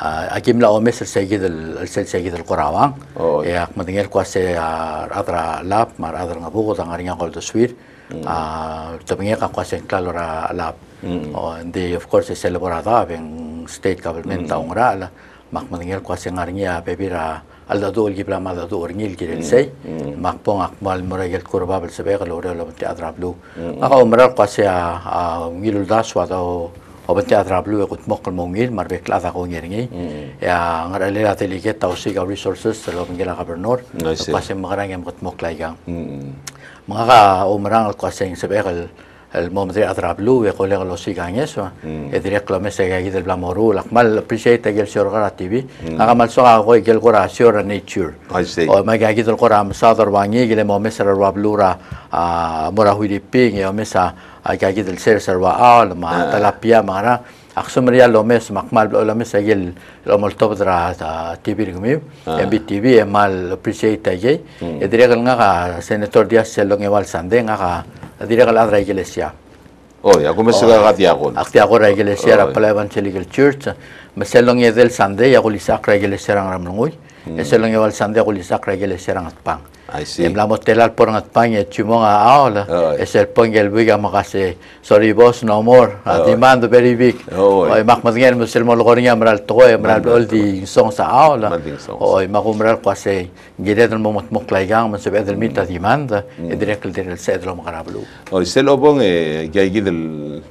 ajimla o mesel segid el sel segid el qorawang e ak madingel a adra lap mar adra ngabugo dangarinya kol to swir a tabinge ka kwase la lap o de of course sel celebrada ben state government ta ongra la mak madingel kwase ngarinya bebira alla dol gibla ma da dor ngil girel sei mak pong ak mal muragel kurba bel sebeg lore lo ti adrablu aka umral kwase a ngilul daswa da open te atra blue kut mok kal mongil mar bek lava ko ngeringi hmm. ya ngara le ate li resources lo ngela ka bernor pasem marang em kut mok mga hmm. ka umrang oh, al kwaseng sebekal el mom de Adrablu, y colega lo siga en eso. Mm. Y diría que lo mese que aquí del Blamorú, la mal apreciate que el señor Gara TV, mm. haga mal so hago que el Gora Sierra Nature. O me que aquí del Gora Sador Bangi, que le momese la Rablura a Morahuidipin, y o mesa a que aquí del Ser Serva Alma, ah. de la Pia Mara, Aksumriya lo mes, makmal lo mes ayel lo ah. mal top dra ta TV ngmi, MB TV mal appreciate ayel. Mm. Edriya kalnga ka senator dia selong ewal sande nga δεν είναι λάθο η Εγγελεσία. Όχι, ακόμα σε αγάπη αγώνα. Αυτή η αγόρα η Εγγελεσία, απλά η Ευαγγελική Church, με σέλνω η Εδέλς Σαντέ, η η Εγγελεσία, να. Es 에셀렁에월 산대 굴리사 크레겔 에셀랑 앗빵 Emlamos telal por en España, chumón a aula, es el pongel viga magase, sorry vos no amor, adimando very big. Oi mahmad ngel musel mo logor ngam ral toy, ral dol di song sa aula. Oi mahum ral quase gired mo mot mok laigang mo sebe del mita dimanda, direk del sedro magrablu. Oi selo bon e gaigid el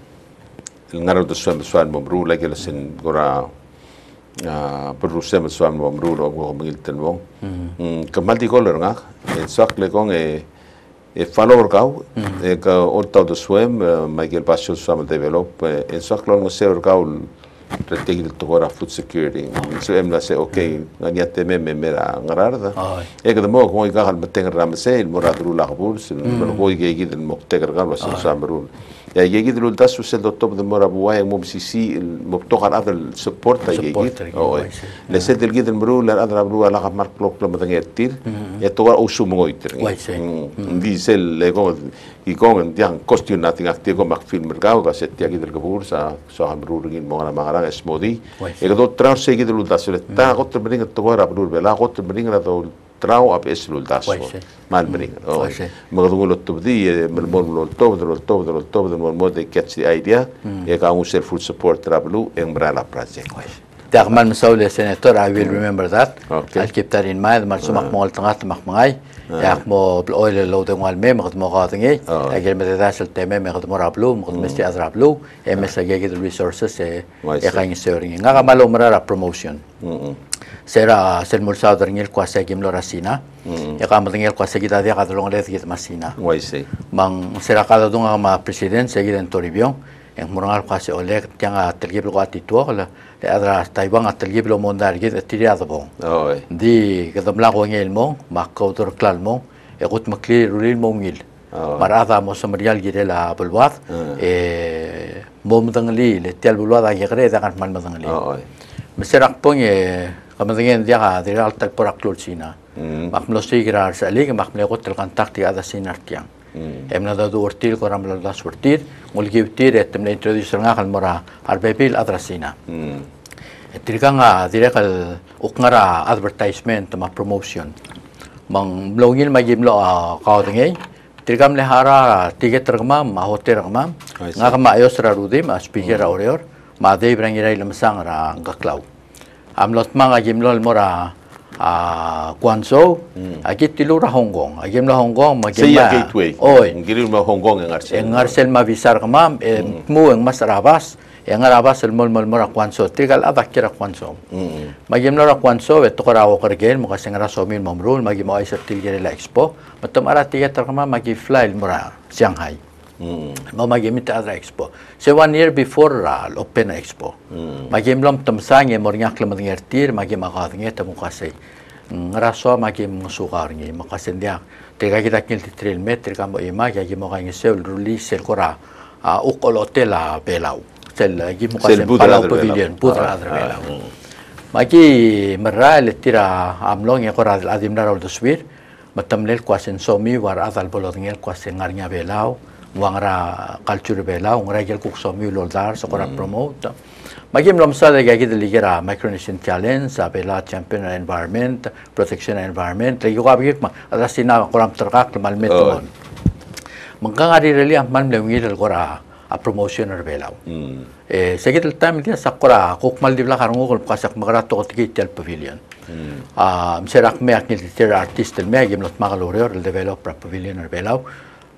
el ngaral do suan suan bomru, like el sen gora perusem suam mo mru ro mo mil ten mo kamal di kolor nga e sak le kong e e falor kau e ka orta do swem Michael Pasio suam develop e sak lo mo ser kau retegi del togora food security so em la se okay ngania teme me mera ngararda e ka mo ko ga hal meteng ram se mo radru la qabul sil mo ko ge gi del mo tegar gal was samrul ya yegi dulu das su sel top de mora buwa yang mom sisi mobtokan adal support ta yegi oh le sel del gidel mru la adra bru la ga mark klok la madan yetir ya to o su mo iter di sel le go i con dian question nothing active go mak film mercado ga set yegi del gabur sa so ha mru ngin mo na magara smodi e do trar se gidel das le ta got bringa to go ra bru la got bringa do تراو اب اسم للداسو مالبري مغدول التبدي ملمون للتوبد للتوبد للتوبد idea دي كاتش دي ايديا يقامو سير فول سبورت رابلو امبرالا براجيك Dagman Musauli, senator, I will remember that. Okay. I'll keep that in mind. Mag me al te gaten mag mij. Ja, ik de olie mee, het mag niet. Ik heb met de te azra ik resources, ik ga in steuring. Ik ga promotion. Sera sel mulsa dringil kwa sa gim lora sina ya ka dringil kwa sa kita dia ka dolong le git masina. Wai se mang sera ka dunga ma president sa giden toribio yang murangal kwa se ole tianga telgib lo ati la le adra taiwan atelgib lo mondar git tiri adabo oi di ka damla ko ngel mo ma ko tor klal mo e gut makli rulil mo ngil. Marada mo samrial gire la bulwat e mo mdangli le tial bulwat a gire da kan mal mdangli oi meserak pong e Amazingen diaga dira al tak porak lul sina. Mm. Mak mlosti girar sali ke mak mlekot tel kontak ti ada sinar tiang. Mm. Emna da du ortil ko ram la surtir, mul gibtir et mle introducer nga kal mora arbepil adrasina. Mm. Etirka nga dira kal ukngara advertisement ma promotion. Mang mlongil magimlo ah, ka tengei. Tirkam lehara tiget ragma ma hotel ragma. Nga kama ayos rarudim aspihira oreor. Ma dei brangira ilmsang ra ngaklaw. Am lot mang agim lol mora a Guangzhou agit tilu ra Hong Kong. Agim la Hong Kong ma gateway. Oi. Ngiri ma Hong Kong engarsel engarsel ma visar kama mu eng mas rabas. Yang arabas el mol mol mora Guangzhou tigal adak kira Guangzhou magim la Guangzhou et to ra o kergel mo kaseng ra so min mamrul magim ay sertil gere la expo. Matam ara tiga terkama magi fly mora Shanghai Mm. Mau magi minta ada expo. So one year before uh, open expo. Mm. Magi belum temsang yang mornya kelam ngertir magi makat nge temu kasih. Ngeraso magi musukar nge makasih dia. Tiga kita kil di trail meter kamu ima magi mau kangen sel ruli sel kora uh, ukol hotel uh, belau. Sel lagi makasih palau pavilion putra adra belau. Magi meral tira amlong yang kora adim darau duswir. Matam lel kuasen somi war adal bolot ngel kuasen ngarnya belau wangara culture bela wangra gel kuk so mi lol dar so kora promote. Magim lom sa de gagi de ligera micronation challenge sa bela champion environment protection environment lagi ko abik ma ada sina koram terkak mal meton mangkang ari reli amal lewi del kora a promotion er bela. Eh segit el time dia sakora kuk mal dibla karungo kol kasak magara to tiki tel pavilion. Ah mserak me akni ter artist el me gim lot magalore el developer pavilion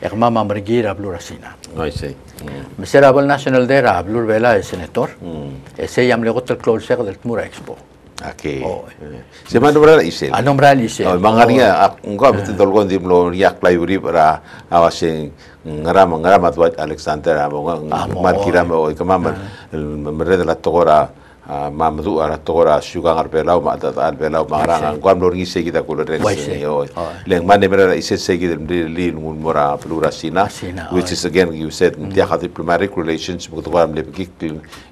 ek mama mergi rablu rasina I see. Mr. Abel National Day rablu vela es senator. Ese yam le gotel close del Tmura Expo. Aquí. Se man nombrar ise. A nombrar ise. Oh, mangaria ngko betul dolgon dim lo yak play uri para awasin ngarama ngarama tuat Alexander amo markira mo kamama mereda la togora mamdu ara tora suga ngar belau ma ta al belau ma ranga kwam lor ngise kita kulo rek yo leng mane mera ise segi dem de li ngun mora plura sina which is again you said dia ha diplomatic relations bu to kwam le gik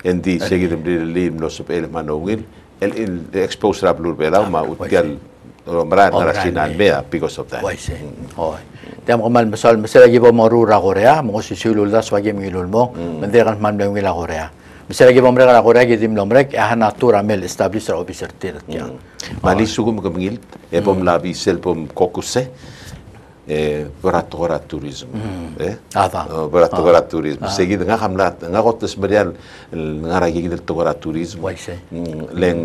endi segi dem de li no sop el manongil el el expose ra plur belau ma utial mera ngar sina mea because of that. Oi. Tiam kamal masal masala gibo morura korea mo si sulul das wagi mingilul mo mendekan man mengila korea Mesela και πόμπρε καρακορά και την λομπρέκ, έχαν ατούρα μέλ, εσταπλής τραγώ πίσω τέρα. Μαλή σου κομμ κομμγίλ, έπομ λαβής, έλπομ κόκουσε, berat turism. Eh? Ada. Berat uh, turism. Segi dengan hamlat, dengan kota semerial, dengan ragi kita berat turism. Mm, Leng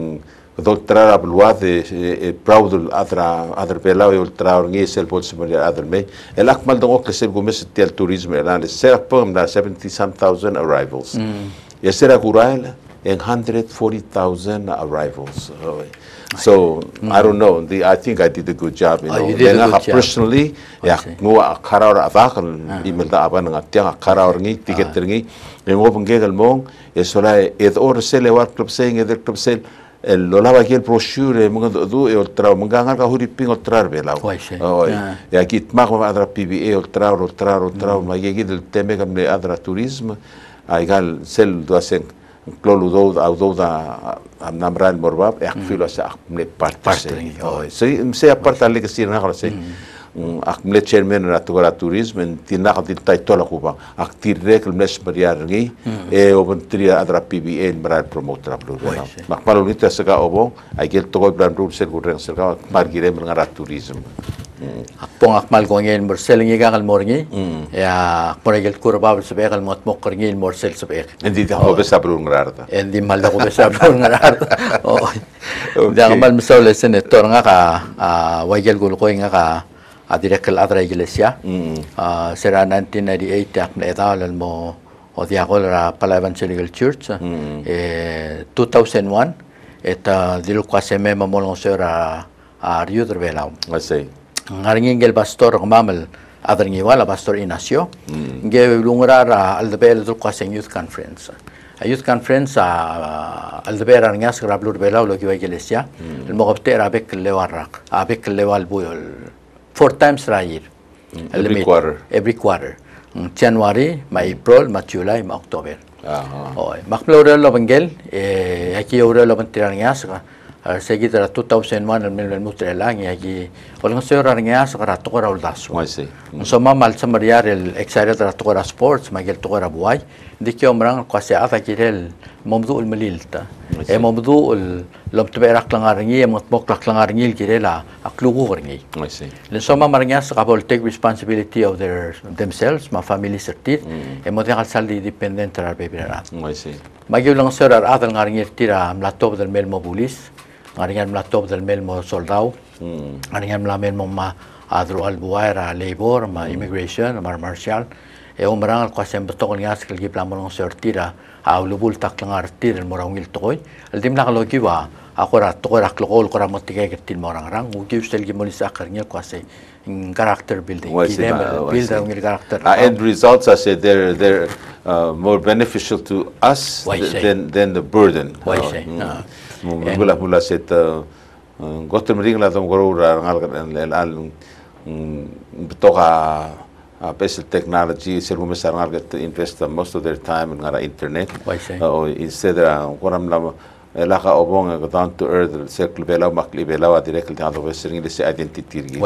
doctora abluat e proud adra adra pelao e ultra orngi sel pol semerial adra me. El akmal dong ok sel gumes tiel turism elan. Sel pom da 70000 arrivals. Mm. Kuraila and 140,000 arrivals. So. I don't know. The, I think I did a good job. You know, oh, you did a good job. personally, ya, nu akara ora avakal email da aban nga tiang akara ora ngi tiket ngi. Ngo pengegal mong esola ed or sele war club saying ed club sel el lo lava aquí el brochure mga du e ultra mga nga ka huri ping ultra bela. Oh, ya kit mag ma adra PBA ultra ultra ultra ma yegi del teme kam le adra turismo aigal sel duasen clolu dou au dou da amnamral borbab e akfilo sa net part sei sei se apartan le que sir na ak mle chairman na to ra tourism en tina ka tin tai tola kuba ak tirre kel mes maria ngi e o bon tria adra PBN mara promoter blu mak malu ni ta sega obo ai gel to blan ru ser gureng ser ka mar gire mer ngara tourism pong akmal ko ngel morsel ngi gal morngi ya poragel kurba sebe gal mot mok ngi morsel sebe endi da ho besa bru ngararta endi mal da ho besa bru ngararta oh da mal misole senator nga ka wajel gul ko nga ka adirak al adra iglesia a sera 1998 tak na edal mo o diagol ra pala evangelical church eh 2001 eta dilu mo lon sera a Rio de Belau. Así. Ngaringin pastor mamel adringiwala pastor Inacio. Ge lungrara al de Bel do youth conference. A youth conference a al de Bel arngas grablur Belau lo que va iglesia. El mogoptera bek lewarrak, a bek lewal buyol. Four times rayir every quarter. Every quarter. January, ma April, ma July, ma October. Ah. Oh, maklo lo bangel, eh, aquí ora lo bantiran ngas, segi tara 2001 al mil mutre lang ya gi walang seo ra nga sa kara to kara uldaso I see. So ma mal sa mariar el excited tara to kara sports magel to kara buay di kyo mrang kasi ata kirel momdu tbe rak lang aringi e mot mok rak lang aringi kirela aklugu aringi I see le so ma marnya sa kapol take responsibility of their themselves ma family sertit. E mo kal sal dependent tara baby rat I see magel lang seo ra atal ngaringi tira mlatop del mel mobulis ngaringan melatop del mel mo soldau. Hmm. ngaringan melamen mo ma adro al buaira labor ma immigration ma martial. E umrang al kwasem betokol ngas kel gipla mo ng sortira a lubul tak lang artir mo rangil toy al dim nakalo kiwa ako ra to ra klokol ko ra mo tige ketin mo rang. Rang u giv stel gimoli sa karnya kwase character building. Build ang character uh, end results I said they're they're uh, more beneficial to us than than the burden. Why say uh, mula mula set gotem ring la tom goro ra ngal al betoka uh, basic technology, services are not going to invest most of their time in the internet. Why say? Uh, instead, uh, what I'm laga obonga down to earth circle bela makli bela wa direct ta do vesring le se identity gi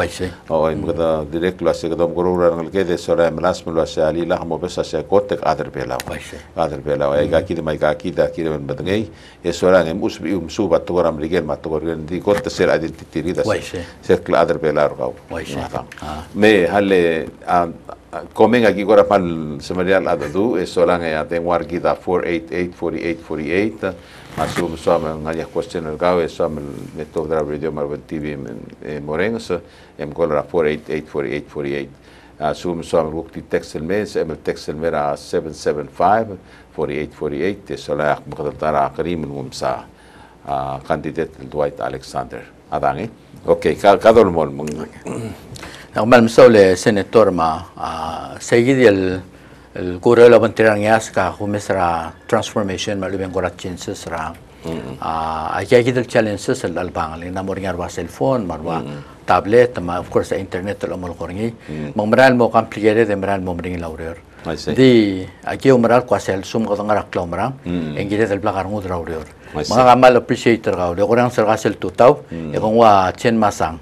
o im kada direct la se kadam guru ran le kede sora mlas mlo se ali la hamo besa se kotek ader bela ader bela wa ga kide mai ga kida kide ben badngai e sora ne mus bi um suba to ram le gel ma to ran di kot se identity ri da circle ader bela ro me halle coming aquí ahora para el semanal adadu es solan ya tengo arquida 488 4848 Masum som ngajak question el gawe som me to dra video mar TV moreng so em kol rapor 884848 Asum som rukti texel mes em texel mera 775 4848 te sola mqdatar aqrim mumsa kandidat Dwight Alexander. Adangi okay kadol mol قبل مسؤول سنة تورما سيدي kura la bantiran yas ka humesra transformation ma luben kura changes ra ah ay kaya kidal challenges al albang li na moringar wa cellphone marwa tablet ma of course internet lo mo korngi mamral mo complicated emral mo mring laurer di aquí umral kwa sel sum ko ngara klomra engire del blagar ngud laurer mga kamal appreciator ka ulo kurang sir kasel tutaw e kung wa chen masang.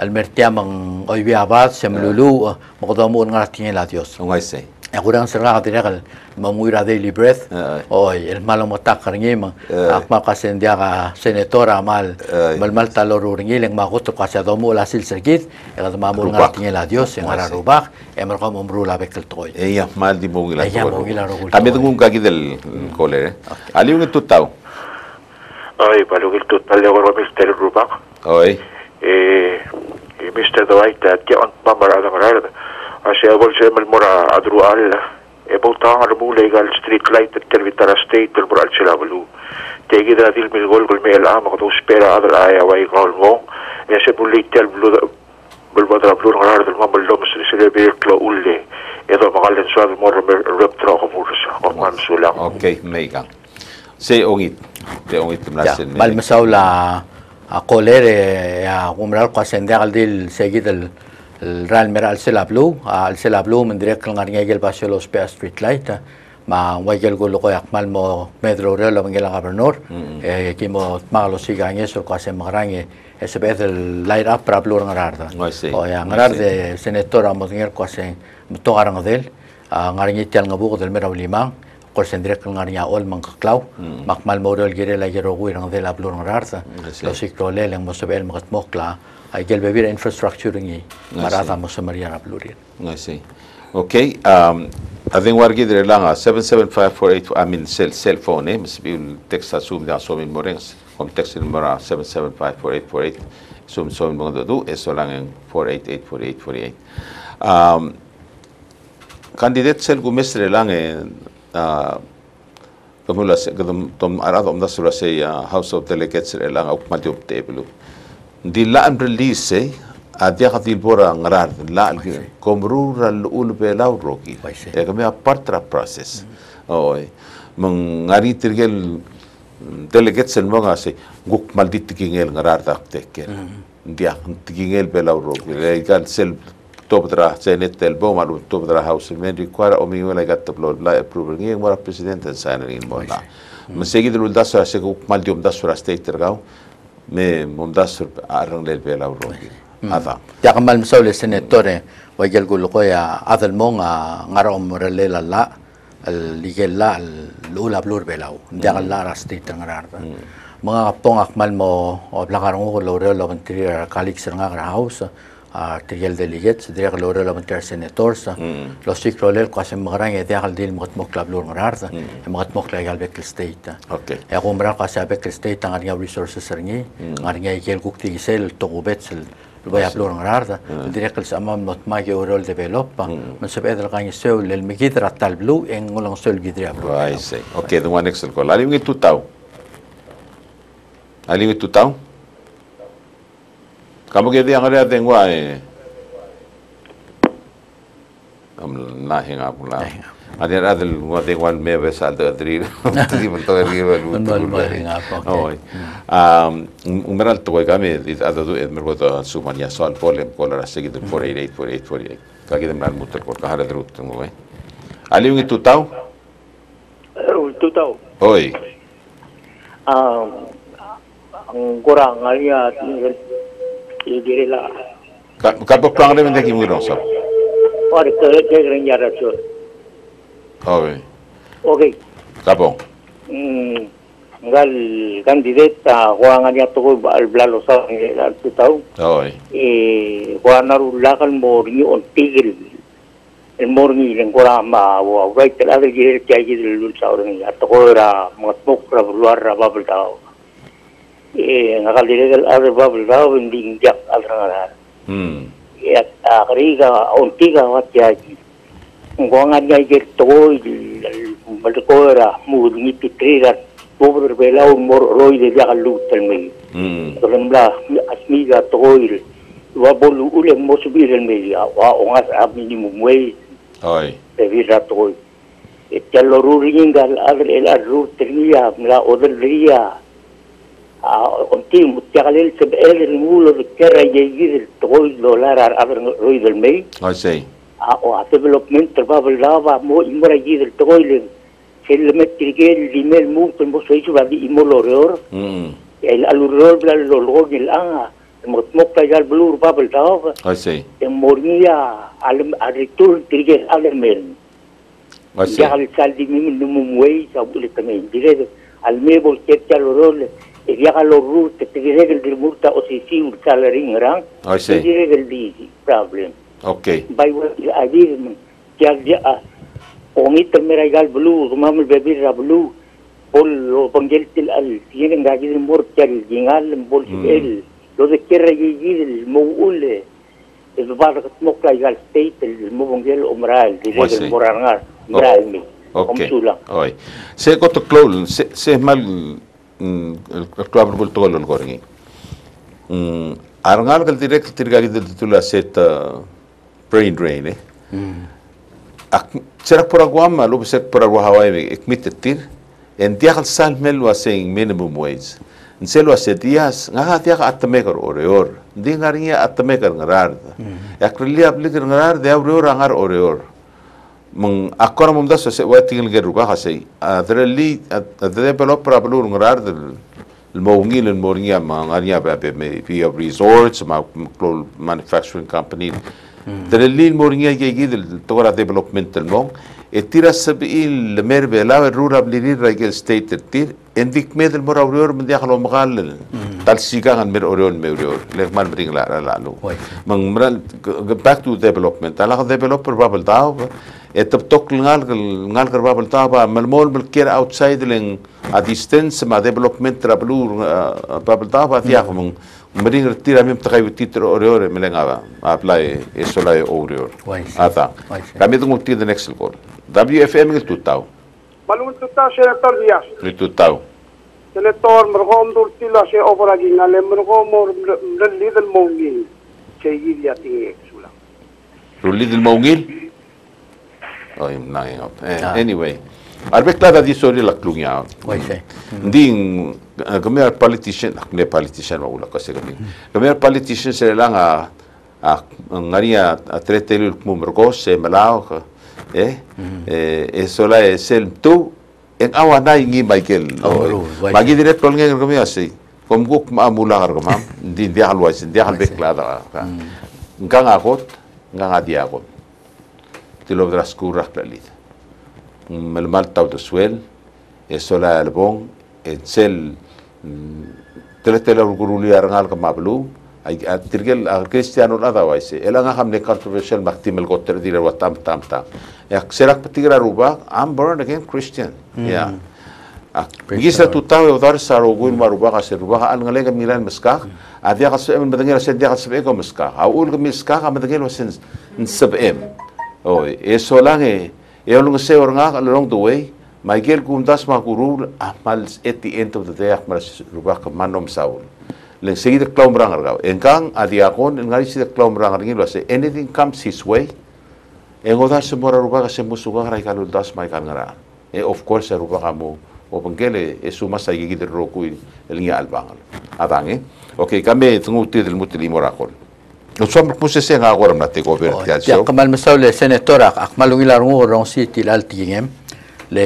Al mertia mang oy biabat semlulu mo ngara tingel adios ngai sei Aku dah serang hati dia kal mamuira daily breath. Oi, el malo motak karngima. Ak makasen dia ka senatora mal mal mal talor urngi leng magot ka sa domo la sil sergit. Ega mamul ngatingi la dios en ara rubak. Emer ko momru la toy. Ella mal di mogila. Ella mogila rogul. También tengo un kaki del mm. cole, eh. Ali un tutao. Oi, palo gil tutal de gorro mister rubak. Oi. Eh, eh, mister doaita, ti on pamara da marada. Așa vol să mă adru al e bota arbu legal street light tel state tel mural cela velu. Te dil mil gol gol mel am că spera adra aia vai gol mo. E se tel blu bul badra blu ngar del mam lom se se be clo ulle. E magal den suave mor rep tra goburs. Oman sula. Okay, mega. Se ongit. Te ongit mlasen. Bal mesaula a colere a gumral dil segid el ራልሜራ አልስላብሉ አልስላብሉ ምንድሬክ ልንጋርኛይገል ባሸሎስ ቢያ ስትሪት ላይት ma waigel go loko yak mal mo medro re lo ngela governor e eh, ki mo malo si gange sur kwase magrange e eh, se bet el light up para blur ngarda o ya ngarar de senator amo ngel kwase to garang del ngaringi tel ngabu del mera lima ko sendre kan ngarnya ol mang klaw makmal mo rel gere la gero guirang del ablur ngarda lo sikro le lang mo sebel mo kla Ah, gelbevir infrastructuringi marata musamari arab lurin. I see. Okay. Um, avem wargi dire langa 77548 amin cell cell phone eh misbil text asum da eh, so min morens kom text number 7754848 sum so min modo du eso lang 48848848. Um kandidat cell gumestre lang uh, eh, Tomula ah, se, tom arado om da sura se ah, House of Delegates re lang au madiop teblu. Di la release eh adia khatil bora ngarar la komrura ul belau roki. E kame partra process. Oi. Mengari tirgel delegate sen monga se guk maldit tingel ngarar tak tekel dia tingel belau roki. Legal sel tobdra senet tel bo malu tobdra house men require o mi wala gat tablo la approval. Ngi mora president en sign in bona mesegi dul dasra se guk maldium dasra state tergau मुमदाज आरंग लेल पेला उरोंगी आता या कमल मसौल सने तोरे वगल गुल कोया अदल मोंगा ngaro mura lela la mm. ligel la lula blur belau dia la rasti tangrar mga pong akmal mo o blangarong ko lore lo kalik sir nga house a tigel delegates dia lo lo menteri senators lo sikro le ko asem magrang dia al dil mot mo club lur ngarar mot mo club gal bekl state. Okay ya ko mra ko sa bekl state ngar resources serni ngar ngai gel gukti sel to gubetsel voy a hablar en arda direct el samam not ma ge orol developa men se bedel kan seul el migidra tal blue en ngolong seul gidra blue Kampukiti ang kaya tengwa eh. Am nahinga ko lang. Adi na adil mo tengwa may besa do adri. Tadi mo to adri ba luto ko lang. Oy. Um umeral to kami it ado do edmer eh, ko to ah, sumanya ah, sol polem kolara segi do 488 488. Kagi dem lan mutter ko kahara drut mo eh. Ali yung tutaw? Eh, tutaw. Oy. Um ah, mm, ang kurang alia ilgili Kapıkpağın evindeki mi olsa? Orada tekrar yaratıyor. Abi. Okey. Kapon. Ngal mm, candidata Juan Ariato al blalo sa al tutaw. Oy. Eh Juan Arulacal Morini on Tigre. El Morini en Corama o Wright la de que hay del Lulsaur ni atogora, motmokra, luar, babel tao. E ngal dire del adel babel tau nding jak al rangara hmm. Ya akriga on tiga wa kya gi ngong an gai gir to mal ko ra mu ni pitrira pobre bela un mor roi de ya lu tel me hmm. Rembla asmiga toil wa bolu ule mo subir el media wa ongas a minimum wage oi. De vida toil e te lo ruringal adre el arru tria la odel ria qontii mutaqalil sab'eelin mulo karayeeyid toy dolar aver roy del mei ay sei o a development lava mo imora el toy le el bo di imolo reor el aluror bla mm. el a blur babel tava al ya al sal di sa bulet dire al mebol ket ya lo role e Diagalo te pediregel del multa o si sim salarin ran. Ay ah, sí. Pediregel di problem. Okay. Bai wa adir ya ya ah, omit meraigal blue mamul bebir blue pol pongel til al tienen gagir mortal gingal bol el lo de que regir el moule el barco mokla igal state el mobongel omral de morangar. Grande. Okay. Oy. Se goto clown, se se mal ಕ್ಲಾಬ್ ತೊಗೊಲ್ಲ ಅವ್ರಿಗೆ ಅರಂಗಾಲಕಲ್ಲಿ ತಿರ್ಗಾಕ ತಿರ್ಗಾಗಿದ್ದ ತುಲ en minimum wage en se de ngar من أكون ممدسة سي وقت تيجي نجرب بقى هسي أدرى لي أدرى بلوبر بلور نقرار دل الموني للموني ما غنيا بابي ما في ريزورتس ما كل مانيفاكتشرين كامباني دل لي الموني يجي يجي تقرا ديفلوبمنت المون اتيرا سبي المير بلا رورا بلي ريجل ستيت تير انديك ميد المور اوريور من داخل مغال تال سيغان مير اوريون ميوريور لك مان برين لا لا لو من مرال باك تو ديفلوبمنت على ديفلوبر بابل داو اتبتوك لنغال لنغال غرباب التابا ملمول بالكير اوتسايد لن ادستنس ما ديبلوكمنت رابلور باب التابا ثياخم مرين رتير امام تخيو تيتر اوريوري ملين ابا ابلاي اسولاي اوريور اتا كامي دمو تير دن اكسل قول دابيو اف ام لتو تاو مالو من تو تاو شير اتار دياش لتو تاو تلتور مرغوم دور تيلا شير اوفر اجينا لمرغوم مرليد المونجين كي يدي اتي اكسولا رليد المونجين؟ I'm lying out. Eh, ah. Anyway, arbetlarda di soli laklugjam. Din, għamir politician, ah, għamir politician ma għula kasi għamir. Għamir politician se lang ah, ah, għarija għatreteli l-kmum rgos, se eh, melaw, eh, eh, eh, sola eh, sel tu, en għawa na jingi ma jgħil. Ma għi direkt kol ngħin għamir għasi. Kom għuk ma għamula għargħam, din dia halwa diħal għajsin, diħal beklada. Ngang għakot, ngang għadijagħot. Tilo Brascur Rasplalit. Melmal Tautosuel, Esola Albon, Etzel, Teletela Urguruli Arangal Kamablu, ترجل كريستيانو الأذوايس إلا أنا هم نكارت بيشل مكتم القطر دي لو تام تام تام. أكسرك بتيجرا روبا I'm born again Christian. yeah بيجيس تطاوي ودار سارو قول ما روبا قاس روبا. قال نلاقي ميلان مسكاخ. أديا قاس من بدنيا سيد قاس سبعة مسكاخ. أقول مسكاخ من بدنيا وسنس نسبعين wasin sebem o e so lange e olung se ornga along the way Michael kundas makuru amal at the end of the day akmal rubah ke manom saul leng segi de klaum rang argau engkang adiakon ngari si de klaum rang argin lo se anything comes his way. E ngoda se mora rubah se musuga rai kalu das kan ngara e of course se rubah kamu o pengkele e suma sa gigi de roku el ngi albangal adange okay kame tungu ti del mutli morakol وصوم مش سين غور منطقة وبين تيالسو قبل مستولى سنة تورا أقملوا إلى رمو رونسي تلال تيجم ل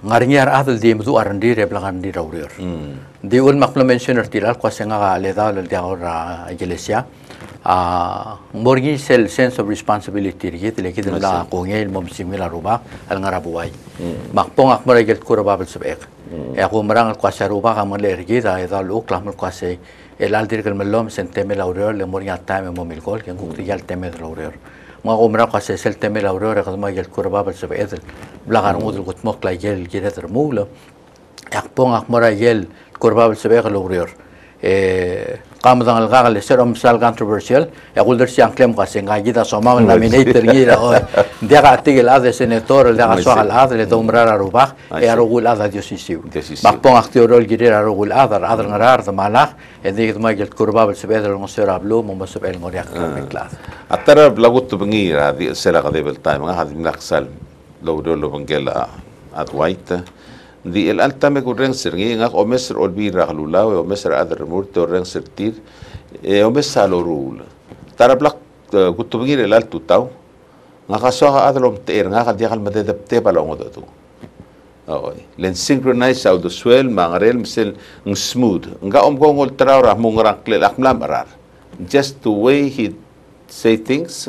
ngarnyar adal di mdu arandi reblangan di raurior. Di ul maklo mentioner tilal kwa senga ga leda lel dia ora iglesia a morgi sel sense of responsibility ri te leki de ¿eh? la konge mom simila ruba al ngarabuai makpong akmara gel kura babel subek e ko marang kwa ga male ri da ida lu klam kwa elal dirgel melom senteme laureur le moria tame momil gol ken gukti yal teme laureur ما عمره قاس سل تمل أورورا قد ما يل كربا بس بإذن بلا غرمود القطمق لا يل جريت رمولة أقبون أقمرا يل كربا بس الأورور ak mora yel kurba bal se bedel aurora قام ذا الغاغ اللي سير مثال controversial يقول درسي عن كلام قاسين قاعد جدا صوما من لامينيتر جيدا دي قاعد تيجي هذا سيناتور اللي قاعد سوال هذا اللي دوم رارا روباخ يا رجل هذا ديوسيسيو بقبون اختيار الجدير رجل هذا هذا الغرار ذا مالخ دي ما جلت كربا بالسبيد المصير ابلو مو مسبع الموريا كلاث أترى بلاغوت بنغير هذه السلة قضية بالتايم هذه من أقسال لو دولو بنجيلا أدوايت Di el altame ku reng sir ngi ngak omes olbi rahlula we omes adar mur to reng sir tir e omes salorul. Tarablak ku tubngir el altu taw ngaka soha adalom ter ngaka diakal madedab tebala ngodatu. لأن سينكرونايز أو دوسويل مانغريل مثل نسمود نغا ام غونغول تراو راه مونغران قليل اقملام ارار just the way he say things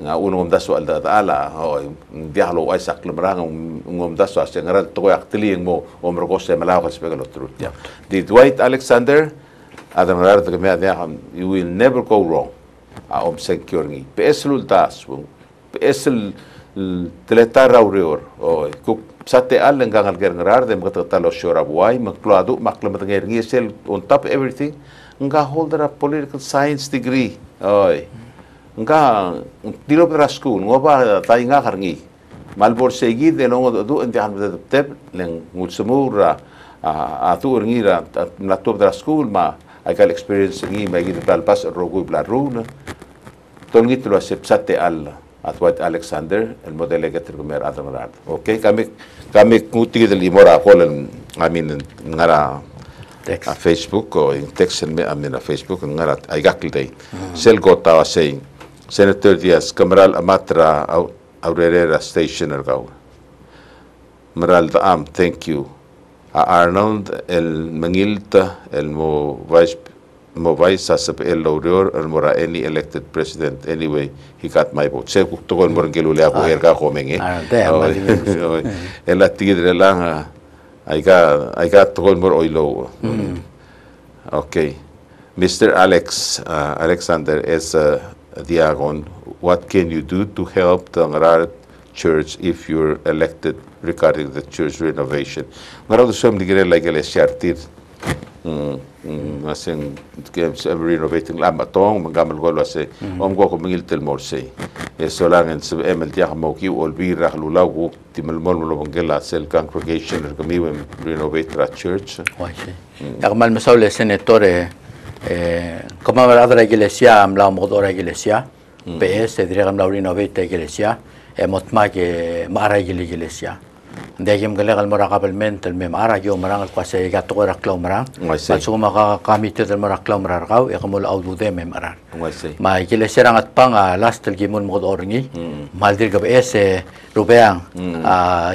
nga unum daso al ala hoy dialo ay sak lemrang unum um, daso as general to aktili mo umro ko se malaw kas pegalo trut ya di Dwight Alexander adam rar to kemia dia um, you will never go wrong a um, om secure ni PS lultas PS teleta raurior hoy kuk sate al ngang al ger ngrar dem gat talo shora buai maklado maklamat nger ngisel on top everything nga holder a political science degree hoy. Nga dilo pra school ngo ba tai nga harngi malbor segi de longo do ente han de tep len ngutsemura a tu ngira na top da school ma ai experience ngi ma gi bal pas rogu bla runa ton ngit lo sepsate al atwat Alexander el modelo que tercomer adamarat okay kami kami nguti de limora kolen amin ngara text a Facebook o in text me amin a Facebook ngara ai gakil dei sel gota wa sei Senator Diaz Kamaral Amatra Aurerera Station ergau Maral am thank you. A Arnold el mangilta el mo vice mo vice sa el laurior el mora any elected president. Anyway he got my vote. Se to gol mor ngelu le ako erga ko mengi el atigre la ai ga ai ga to gol mor oilo okay. Mr. Alex uh, Alexander is a Uh, diagon what can you do to help the Ngarar church if you're elected regarding the church renovation. Ngaraw do som digire like ele shartir. Mm, mm asing games renovating lama tong mangamal gol wase om go ko mingil tel morse solang en sub emel dia mo ki ol bi ra lula go timel mol mo bangela sel congregation kami renovate the church. Wai se mm. ya mal masaule senatore Eh, ¿Cómo hablar de la iglesia? Hablamos de la iglesia. Mm. PS, dirigam la orina de la iglesia. Motma que mara la iglesia. De ahí me galega el moragabelmente el memara, yo morang el cuase gato era claumra. Paso maga camite del morag claumra argao, y como el audu de memara. Ma iglesia eran atpanga last el gimul mod orni. Mm. Maldir mm. eh, que PS, rubean,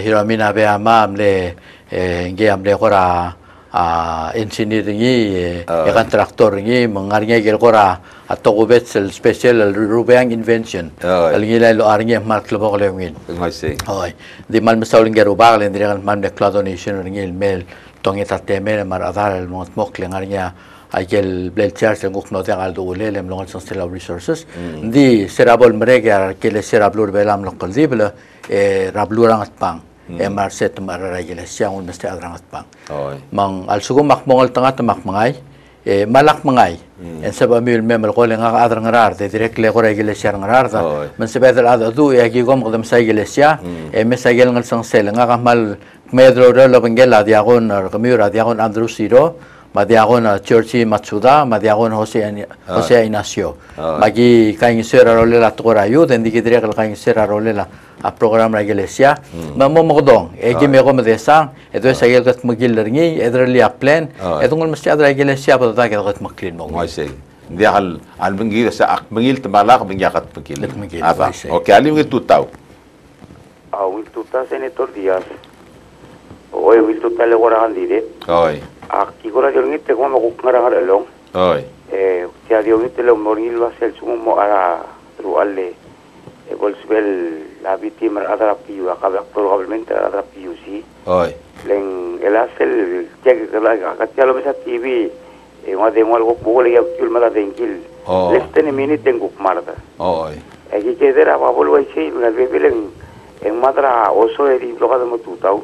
hiramina beamam le, ngeam le gora. 아 엔지니어링이 약간 트랙터링이 멍아링이 결거라 아토고베셀 스페셜 루베앙 인벤션 알기라로 아링이 마클로 걸레윈 맞지 어이 디말 미사울인 게로바글엔 디랑 만데 클라도니션링이 일멜 동이 타테메 말 아달 못 먹랭아링이야 aquel blelchar se nguk note al dole le long son stella resources. Mm. Di serabol mrege ar que le serablur belam lo koldible e rablurang pang. MR set tum ararajila siang un mesti agramat pang. Mang al sugu mak mongol tanga tum mak mangai e eh, malak mangai. En sab amil me mal qole nga adr ngarar de direk le qore gile siar ngarar da. Men sab adr adr du ya gi gom qadam sa gile sia e me sa gel ngal sang sel nga qamal medro ro lo bengel ad yagon ar qamiur ad yagon andru siro. Ma diagon churchi matsuda ma diagon jose jose inacio ma gi kain sera ro le la tora yu den di direct kain sera ro le la a program la iglesia. Ma mo mogdong e gi me gom de sang e do sa gel gat magil lerni e dre li a plan e dungol mesti adra iglesia pa da gat maklin mo ngai se dia al al mengil sa ak mengil te malak mengya gat mengil apa oke ali mengil tu tau. A wil tu ta senator dias. Oi wil tu ta le gora andire oi a ki gora yo ngite ko ngara ngara long oi e tia dio ngite lo moril va sel sumo mo ara ru alle e bolsbel la víctima adra piu acaba probablemente adra piu sí. Oi len el asel check que la katia lo mesa tv e ngwa de ngwa algo bole ya kul mala de ngil les tene mini tengo marda oi e ki ke dera ba bolo ai sei la bebe len en madra oso eri bloga de motutau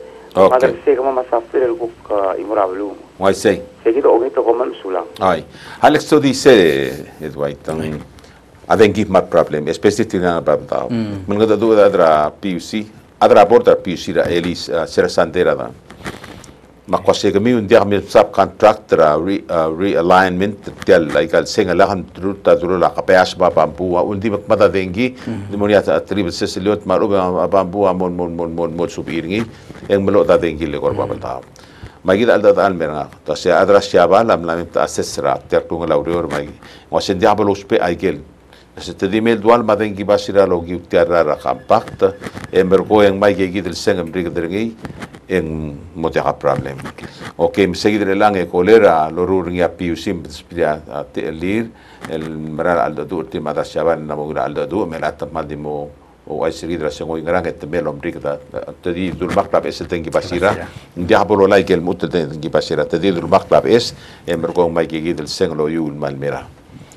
okay. maadabseyga ma masaaftirel qofka imuraabluum way say segida ogita qoman sulan ay alex to dice edway tan aden give my problem especially tina babda mun gada do adra puc adra border puc ra elis sera sandera da makwasega mi un diak mi sub contractor re realignment tel like al singa la han truta duro la kapeas ba bambu wa undi makmada dengi demonia ta tribal sesiliot maruba bambu mon mon mon mon mon subirngi en melo da dengi le korba balta magi da da al merna ta se adras ya ba lam lam ta sesra ter kunga laurior magi wasen diablo spe aigel Sete di mel dual ma dengi basira lo gi utia rara kampakta e mergo yang mai gi gidel sengem rig drengi en motera problem. O ke mi segi dre lange kolera lo rur ngi apiu sim spia te lir el meral al dadu ti ma da shaban na mo al dadu me la ta ma di mo o ai segi dre sengo ingran et me lo rig da te di dul maktab es dengi basira diabolo like el mut dengi basira te di dul maktab es e mergo mai gi gidel seng lo yul mal mira.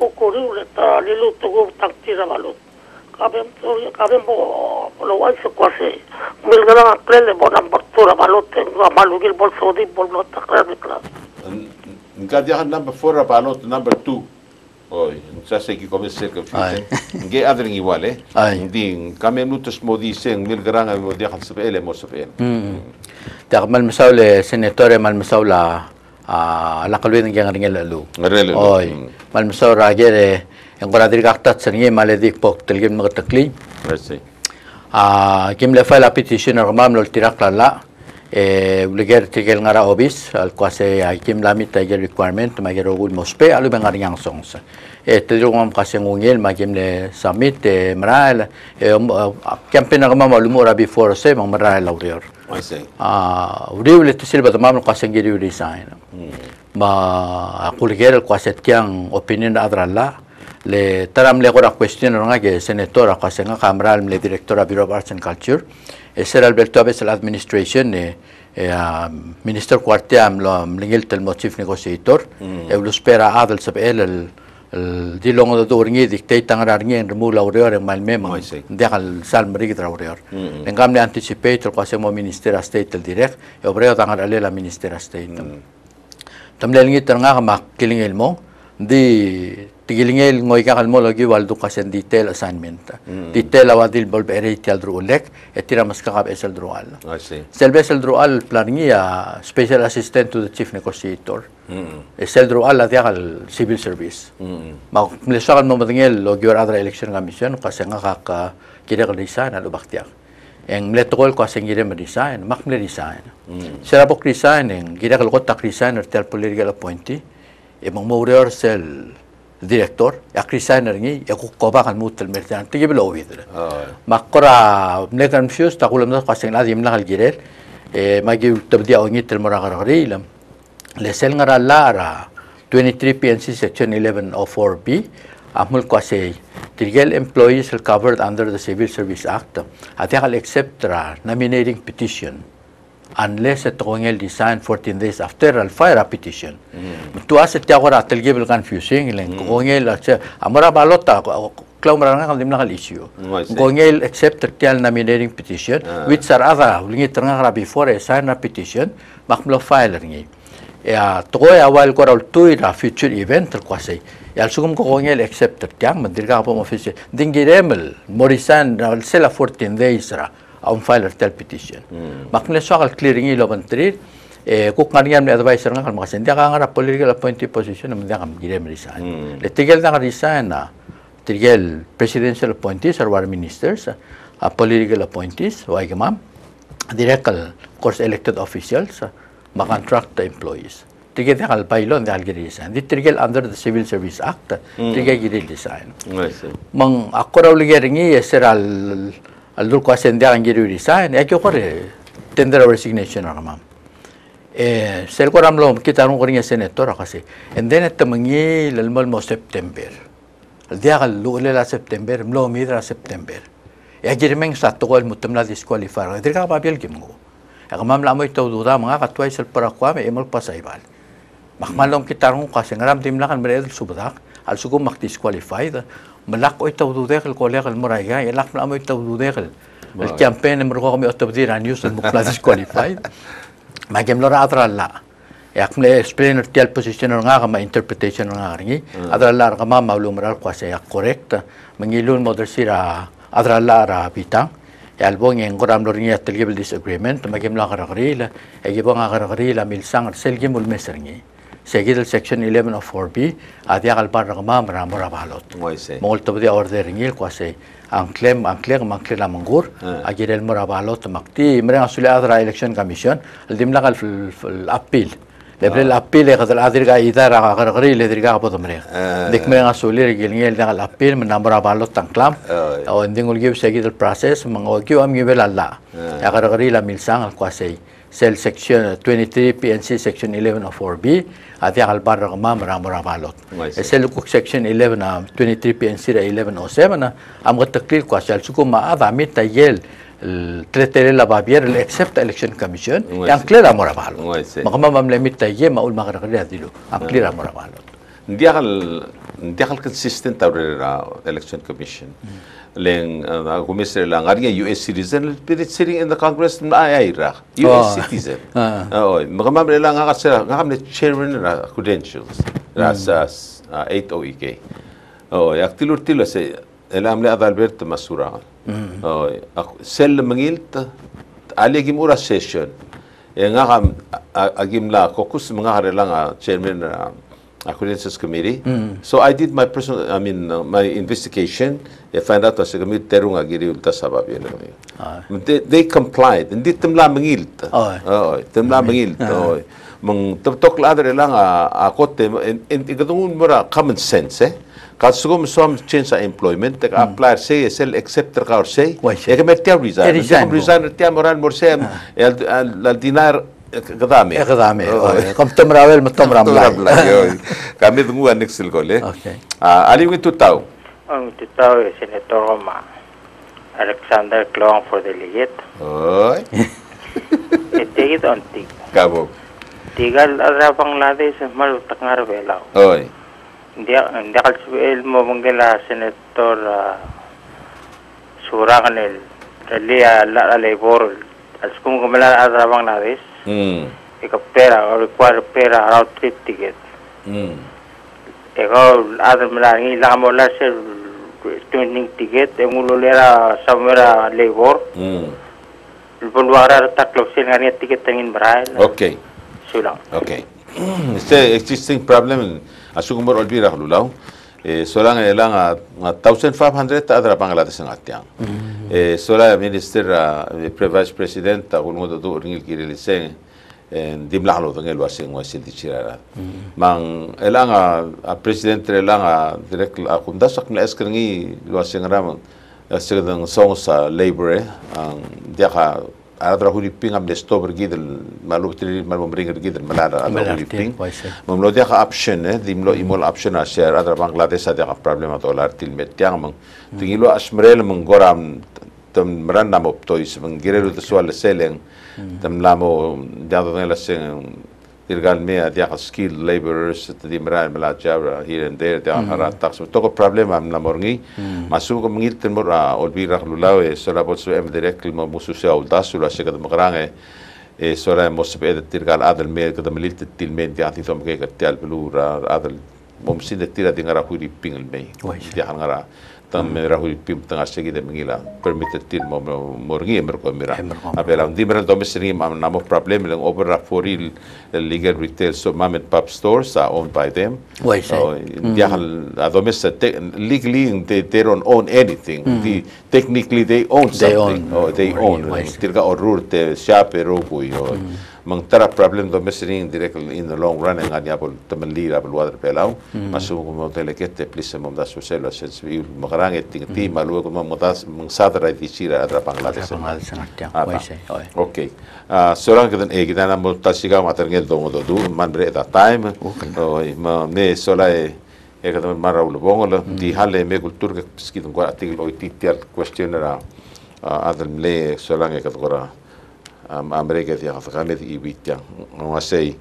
ukuri ta lilu tugu taktira balut kabem turi kabem bo lo wai se kwase. Milgana klele bonam no takra nikla nka dia number number ya sé que come cerca. Que adren igual, eh. Din, cambia minutos mo dicen mil gran mo dejan se ele mo se ele. تعمل مساولة Ah, laqalwedin gyang ringel alu relu oy malm so ragere eh, yang baradir gaktat serngi maledik pok telgim no takli. Resi a ah, kim le fala petition armam lol tirak lala. Eh, e uleger tigel ngara obis al kwase a ah, kim lami tiger requirement mager ogul mospe alu bengar yang songs. E tedro ngam kwase ngungel magem le summit e eh, mral e kam um, penarma malumora before se mang mral audior I see. Uh, وليو اللي تسير بدا مامن قاسن جيريو لي ساين ما أقول غير opinion أدرى le le gora question nga le bureau of arts and culture. E alberto abes administration e minister quartiam lo mlingel tel motif negociator hmm. e spera el di longo do dorngi dictate tangar ngi en remu la ore mal memo de al sal mri tra ore en gam le anticipate ko se mo minister state el direct e obreo tangar ale la minister state tam le ngi tanga ma kiling el mo di tigilingel ngoy ka kalmo lagi waldo kasen detail assignment mm. detail awadil bol bere tial drulek etira mas kakap esel drual I see selbe esel drual planning ya special assistant to the chief negotiator mm. esel drual la dia civil service mm. ma mlesakan mo madingel lo gior adra election commission kasen nga kaka kira ka resign alo baktiak ang mletokol ko asing gire ma-resign mak mle resign mm. sira po resign ang gira kalkot tak resign or tel political appointee emang mo sel director ya krisainer ngi ya ku koba kan mutel mertan tiye belo widre ah, makora negan fius ta kulam ta kwasing la diem nagal girel e eh, magi tabdi au ngi termora gara gari lara 23 pnc section 11 04 b amul kwasei Tirgel employees covered under the Civil Service Act. Atiakal accept nominating petition. Unless going design 14 days after al fire a petition mm. tu as te agora tel gebel confusing mm. going la che amara balota klau maranga kal dimna kal issue. Going accept tel nominating petition uh. which are other lingi tanga before a sign a petition makmlo file ngi ya to ya wal ko ral tu ira future event ko sai ya sugum ko going accept tel mandirga po office dingiremel morisan al sela 14 days ra ang file tel petition. Makna so kal clearing ilo bantri eh kuk ngarian me advisor nga kal makasen dia nga political appointee position nam dia kam gire resign. Le tigel nga resign na tigel presidential appointees or war ministers a political appointees wa gamam direct kal course elected officials ma contract employees. Tigel dia kal pailon dia gire resign. Di tigel under the Civil Service Act tigel gire resign. Mang akora uligeringin yeseral aldur al cuase de angiro irisa ne que corre tender resignation ramam eh sel coram lo kita no corre senator kasi enden et mangi el mal september. al día al lo le la september lo midra september. ya girmen sa to el mutamla disqualificar de gaba biel kimgo ramam la moito duda mga katwai sel para kwame emal pasaibal makmalom kita no kasi ngaram timlakan beredel subdak al sukum mak disqualified ملاك أي تودو داخل كوليغ المراجع يلاك من أمي تودو داخل الكامبين مرغو قمي أتبدير عن يوسف مقلادش كواليفايد ما جم لورا أدرى لا yak me explain tial position nga ma interpretation nga ringi adra lar ka ma maulum ral kwa se yak correct mengilun model sira adra lar bitang albong yang koram lo ringi atel gibel disagreement magim la karagri la egibong karagri la milsang sel gimul seguir el section 11 of 4B, a diag al barra ma mra mra balot. Molto de orden en il, quase anclem, anclem, anclem, mangur, eh. a gir el mra balot, makti, mra asule adra election commission, el dimlag al appeal. Lebre el ah. appeal, e gadal adriga idara agarri, le driga abod mre. Eh. Dik mra asule regil ngil dag al appeal, mra mra balot anclam, o eh. endingul gib seguir el proces, mangogiu am gibel alla. Agarri la milsang al quasei. سيل section 23 بي ان سي section 11 of 4B avec Albar Ragmam Ramura Balot. Et celle كوك section 11 à 23 PNC 11 of 7 am غتقليل كوا celle سكو ما أضع ميت تيل التريتير لا بابير الاكسبت الكشن كوميشن ام كلير امورا بالو مغما مملمي تيي ما اول مغرغ هذيلو ام كلير امورا بالو نديال نديال كونسيستنت تاع الكشن كوميشن leng uh, Kumisner Langar US citizen pero sitting in the Congress na ay Iraq US oh. citizen. Ah. Oo oh, makamam eh, nila nga kasi nga kami chairman na credentials. Rasa hmm. uh, ah, 8 OEK oo eh, yak tilur tilo se eh, elam le Adalbert Masura hmm. oo sel mangilt alegim ura session. Nga kam agim la kokus mga harela nga ah, chairman accreditation committee. So i did my personal i mean uh, my investigation. E find out sa kami terung agiri ulta sabab yun they, they complied. Hindi temla mengilt oh temla mengilt oh mong tok la adre lang a kote in igatungun mura common sense eh. Kad sugum som change employment tek apply se sel accept ter kaur se e ke metia resign. Resign resign tia moral morse al dinar Okay. Uh you to tau. Oh to tau Senator Roma Alexander Clone for the Legit. Oi Tig on Tig. Gabok. Tigal Arabang Lades and Maru Tangarbeo. Oi. Uh Suraganil Relia La Alebor as Kungumela Azravang Lades. ఇక పేర వారి పేర టికెట్ ఇక అది లాంబోలా tuning ticket e ngulo lera samera labor mm. lupon wara taklok sin ngani ticket tangin brai okay sulang okay este existing problem asugumor olvira hululau eh solang elang a 1500 ta adra bangladesh ngatiang eh sola minister pre vice president ta kuno do do ringil kirili seng en dimla lo ngel wasing wasil di chirara mang elang a president elang a direct a kundasak na eskringi wasing ram song sa labor ang dia ka adra huli ping am desto bergidel malu tri malu bringer gidel malara adra huli ping. mamlo dia ka option eh dimlo imol option a share adra bangladesh ada ka problema dollar til met tiang mang tingilo asmrel mang goram tam maranda mo tois mang girelu de swal seleng tam lamo dia do ngela irgal me dia ka skilled laborers di mara mala jabra here and there dia hara tak. So to problem am namorngi masu ko mangil ten mor olbira lulaw e sora bot so em direct mo musu se au dasu la se ka magrang e sora mo se pede tirgal adal me ka da milit til men dia ti tom ke ka tel blura adal mo msin de tira di ngara huri pingel me ngara tam rahul pim tanga segi de mengila permitted tin mo morgi emer ko mira apela di mera do mesri am namo problem lang over foril legal retail. So mom and pop stores are owned by them. So dia hal adomes legally they they don't own anything. The technically they own something. Or they own. Tirga orur te shape rogui or mang tara problem do mesri direct in the long run nga dia bol tamalira bol water pelau masu mo telekete please mo da so selo sense vi magarang eting ti malu ko mo das mang sadra di sira adra bangladesh. Okay ah sorang kedan e kita mo tasiga mater ngel do do du man bre da time. O ma me sola e e kada mara ulo bongola di hale me kultur ke skidun ko atil o titial questionera adal le solang e kada um, Amerika dia katakan itu ibitnya. Ngasai,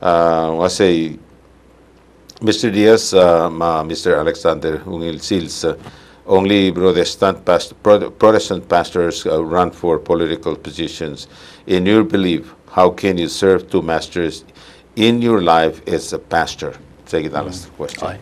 uh, ngasai, Mr. Diaz, uh, ma Mr. Alexander Ungil Sils, uh, only Protestant, past, Protestant pastors uh, run for political positions. In your belief, how can you serve two masters in your life as a pastor? Sige, that was the question.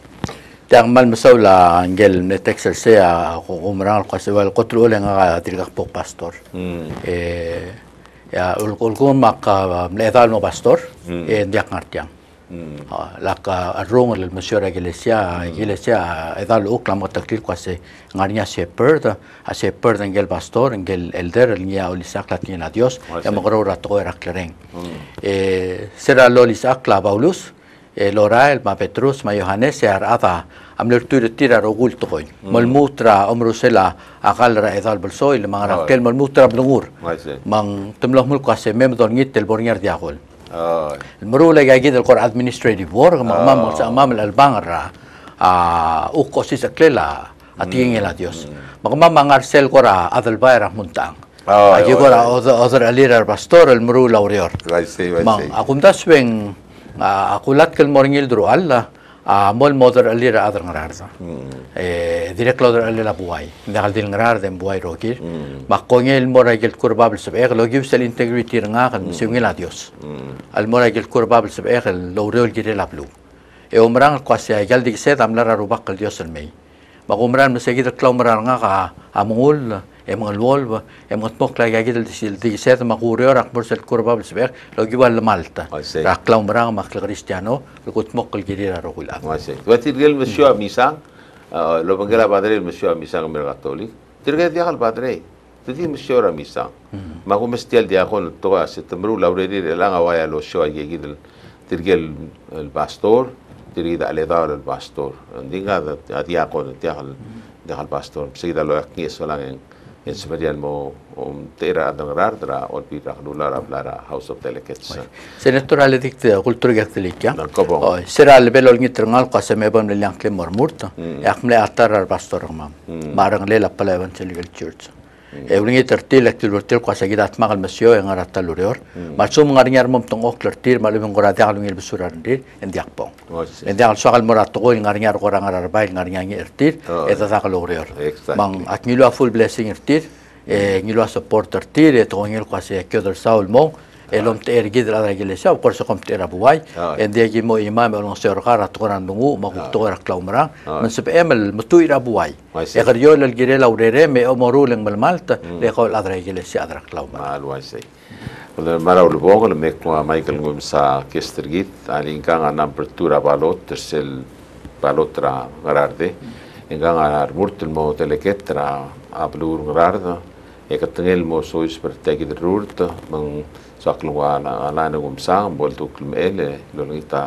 Mal masaw la angel ne texel se a kumrang ko se wal kotro le nga dirga po pastor. Mm. Eh ja ulkun makka äh, letal no pastor mm. en dia ngartiang mm. ah, laka arrung el monsieur iglesia mm. iglesia äh, edal uklam taktil kwase ngarnya shepherd a shepherd engel pastor engel elder el nia olisakla tiene a dios ya mogro rato era cleren eh será lolisakla paulus el ora el ma petrus ma johannes se arada am ler tu tira ro gul to koin mal mutra amru sela akal ra edal bel soil ma ra kel mal mutra blungur mang temloh mul kase mem don ngit tel borngar diagol المرو لا جاي القر administrative work ma ma ma sa ma el bangra a u kosis klela ating ela dios ma ma mangar sel kora adal bayra muntang Ayo kora other alira pastor el muru laurior mang akum tasweng uh, akulat kel morngil dro alla a a mol modar alira adrangararda eh direk lodar alila buai dagal dilngarar den buai rogir ma mm. qongel moragel kurbabl sub egl logiv sel integrity mm. rnga qan sungil adios mm. al moragel kurbabl sub egl lowrol girel ablu e umran qasi agal dig set amlar rubaq dios el mei. Ma umran mesegid klomrar rnga qa amul يما الولفا يما تموك لا يجد الديسات ما غوريو راك برس الكوربا بالسباق لو جوا لمالتا راك لو مرا ما كريستيانو لو تموك الجديد راهو لا واتي تلقى المسيو ميسان لو بنقلا بادري المسيو ميسان من الكاثوليك تلقى ديال البادري تدي مسيو را ما هو مستيل دياخون التوا ستمرو لو لا غوايا لو شو يجد تلقى الباستور تريد على دار الباستور دي هذا ديال ديال الباستور بسيده لو يقيس ولا Yes, Marian mo um, tira ng rardra o pirak nular ablara House of Delegates. Senator Aledik de Kultur Gaktilik ya. Nan kobong. O, sira lebel ol ngitr ngal qasam ebam le lankle marmurt. Mm. Yakmle atar ar bastorgmam эврине тертил актилуртил квасагид атмаг алмасио эңаратталуриор марсум нгарниар момтонгок тертил малумин горадиалун илбисуранди эндиакпон эндиал суагал мураттого нгарниар горангарарбай нгарнианги эртил эдатагалуриор ман атнилуа фул блесинг эртил э нилуа соппорт тертил этогонил квасия кёдер саулмон e e to se elom te er gidra da iglesia por so kom te era buai en de gi mo imam elon se orgar at koran dungu ma ku to era klaumra men se emel mutu ira buai e gar yo gire la urere me o moru leng mal malta le ko la dra iglesia adra klaumra mal wai sei Wala mara ulu bongo le mekwa Michael ngum sa kestergit ali ingkang anam pertura balot tersel balotra gararde ingkang anar murtul mo teleketra ablur gararda e katengel mo sois pertegi derurta mang saklunga na ana na gumsa bol tu klum ele lo ngita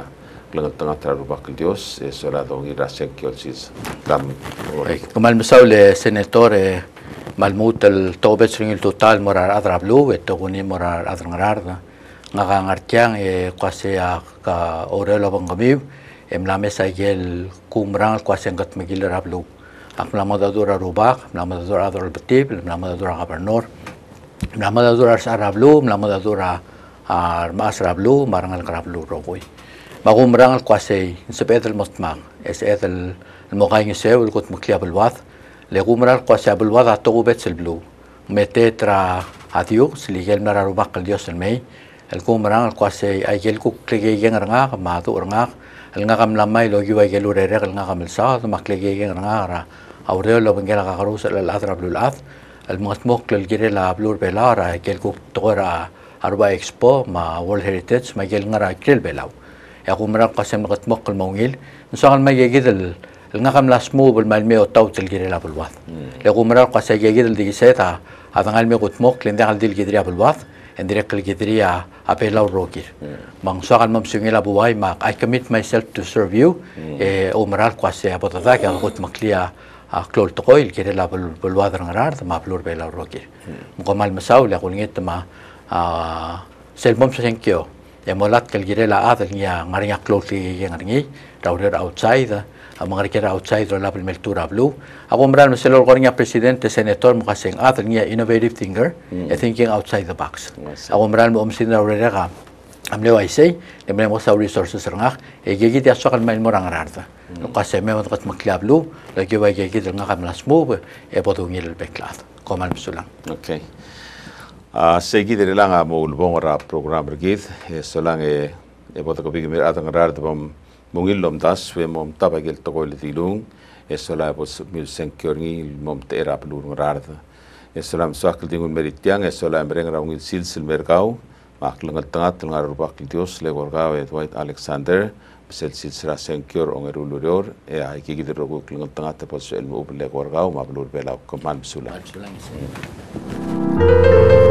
klang tanga traru bakal dios e sola do ngi rasek kyolsis kam kamal misaule senatore malmut el tobet ring el total morar adra blu e to guni morar adra ngararda nga ka ngartiang e kwase a ka orelo bangami em la mesa gel kumrang kwase ngat megil rablu ak mla madadura rubak mla madadura adra betib mla madadura Nama da dura sa Arablu, nama da dura ah, Mas Arablu, marangal Arablu rogoy. Magu marangal kwase, nisip edel mostmang, es edel mokay ng isew, ulkot mukli abulwad, legu marangal kwase abulwad at togu bet silblu, mete tra adyo, siligel mararumak al Diyos may, elgu marangal kwase, ay gelgu kligigeng ranga, madu ranga, al nga kam lamay, logi wa gelu rerek, al nga kam lsa, makligigeng ranga, awreo lo bengela kakarusa, al adrablu lal adrablu Matmok gel بلور blur belara gel guktora arba expo ma world heritage ma gel ngara gel belau ya kumra qasem qatmok al mawil nsaqal ma yegidil النغم لا بالمالمي وطوت الجري لا بالواث مران را قاسا جيد الدي سيتا هذا غالمي قطموك لين دخل دي الجدريا بالواث اندريك الجدريا ابي لو روكير. مانسو غال ممسومي لا واي ما I commit myself to serve you. إيه، ومران عمر قاسا ابو ذاك قطمك ليا klol to koil kire la bul bul wadar ngarar ma blur be la roki mo mal masau la kulnget ma a sel bom sa senkyo ya molat kal kire la adal nya ngaringa klol ti ngarngi rauder outside a kira outside la bul meltura blu. Ako mral mesel orgoringa presidente senator mo kaseng adal nya innovative thinker mm. thinking outside the box. Ako mral mo omsin rauder ga amle wa isay nemle mo sa resources rangak e gigi dia sokal mail mo rangararta no kase me mo kat maklab lu la gi wa gigi nga kam las mo e bodo ngil beklat komal msulang okay a segi de langa mo ulbong ra program git e solang e e bota ko bigi mer atang rar bom mungil lom das we mom tabagel to ko mak tengah tengah rubak dios le gorgau e white alexander sel sil sira senkior ong eru lurior e ai ki gidir rogu lengat tengah te pos el mo le gorgau ma pelur bela ko man sula Thank you.